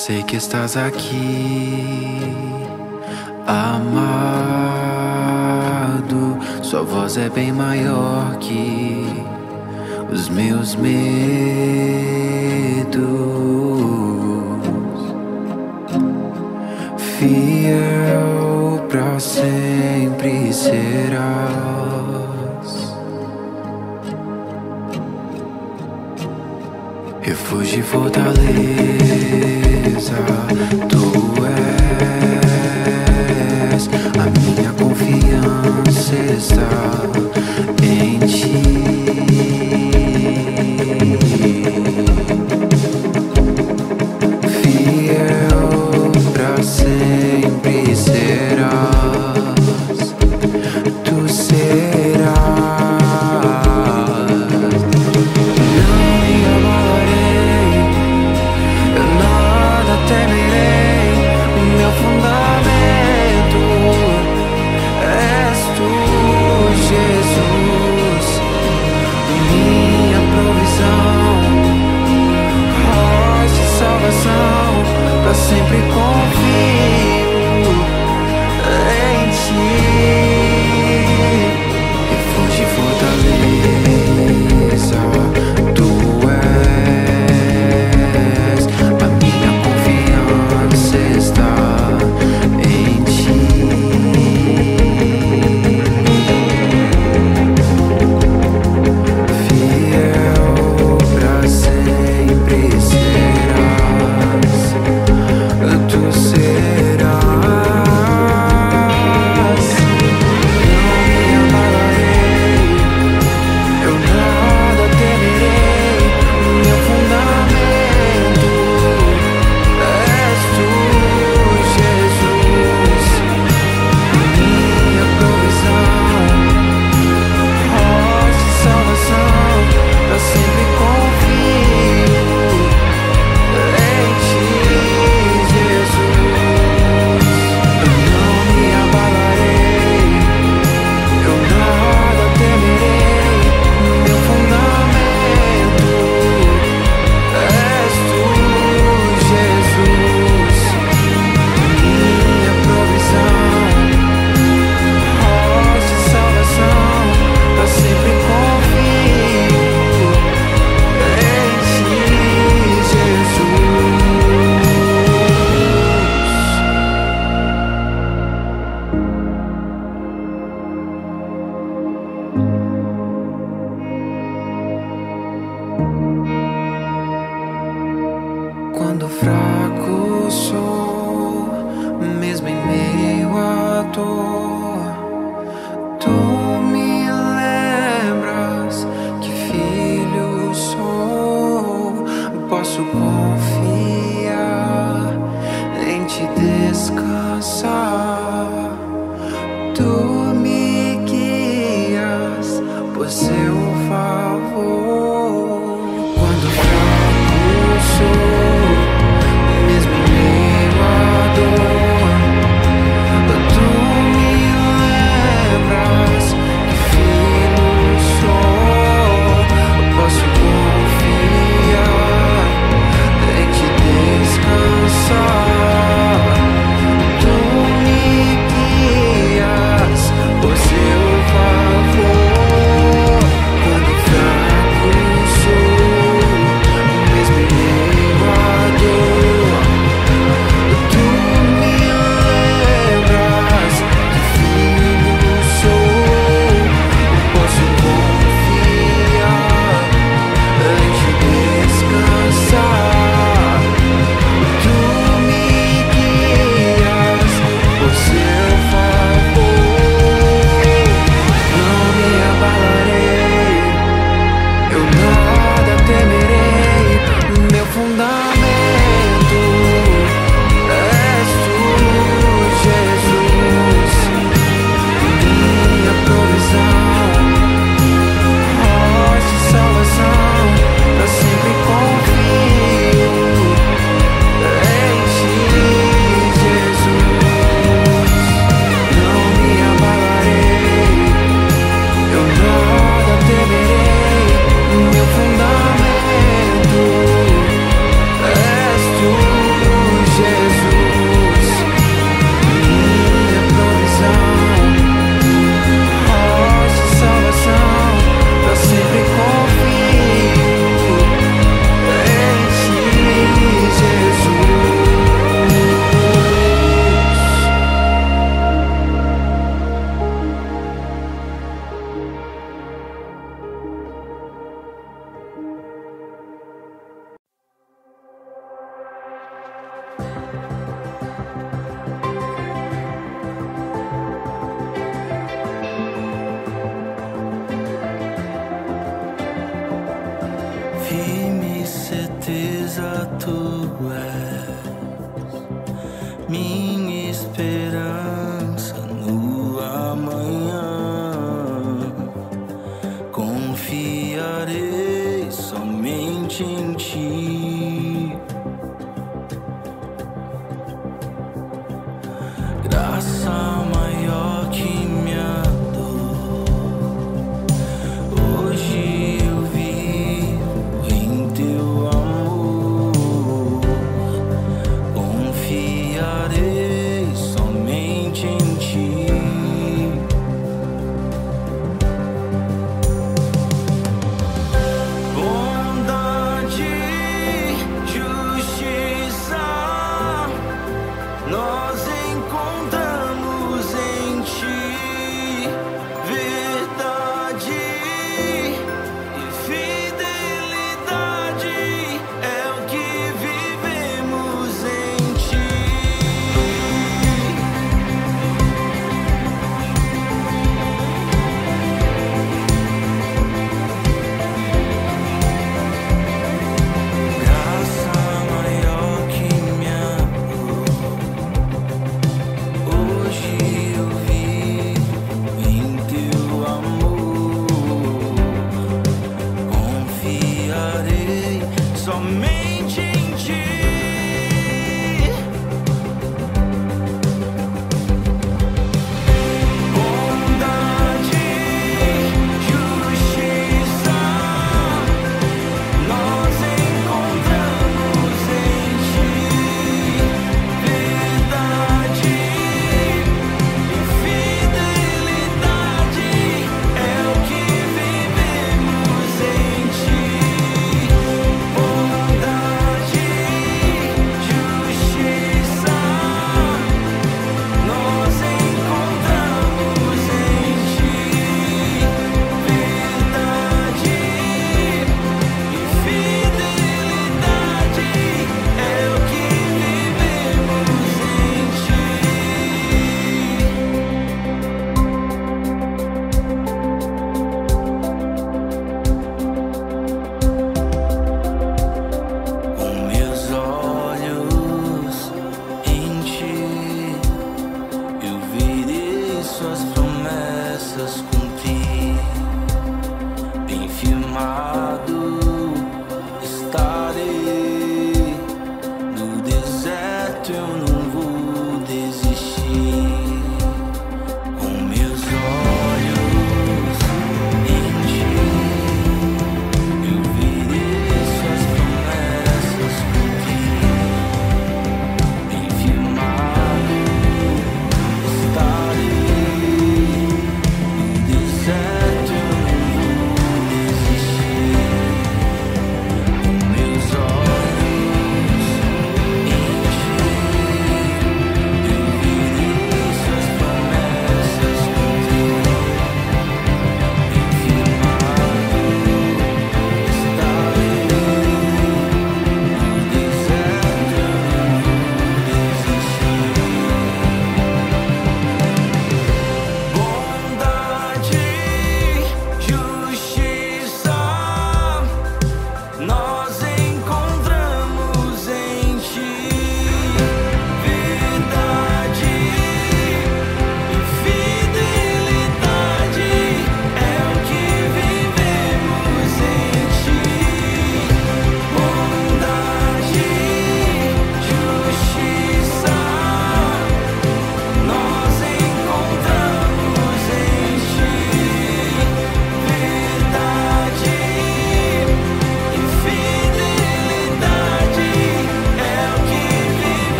Sei que estás aqui amado. Sua voz é bem maior que os meus medos. Fiel pra sempre serás. Refúgio e fortaleza, tu és. A minha confiança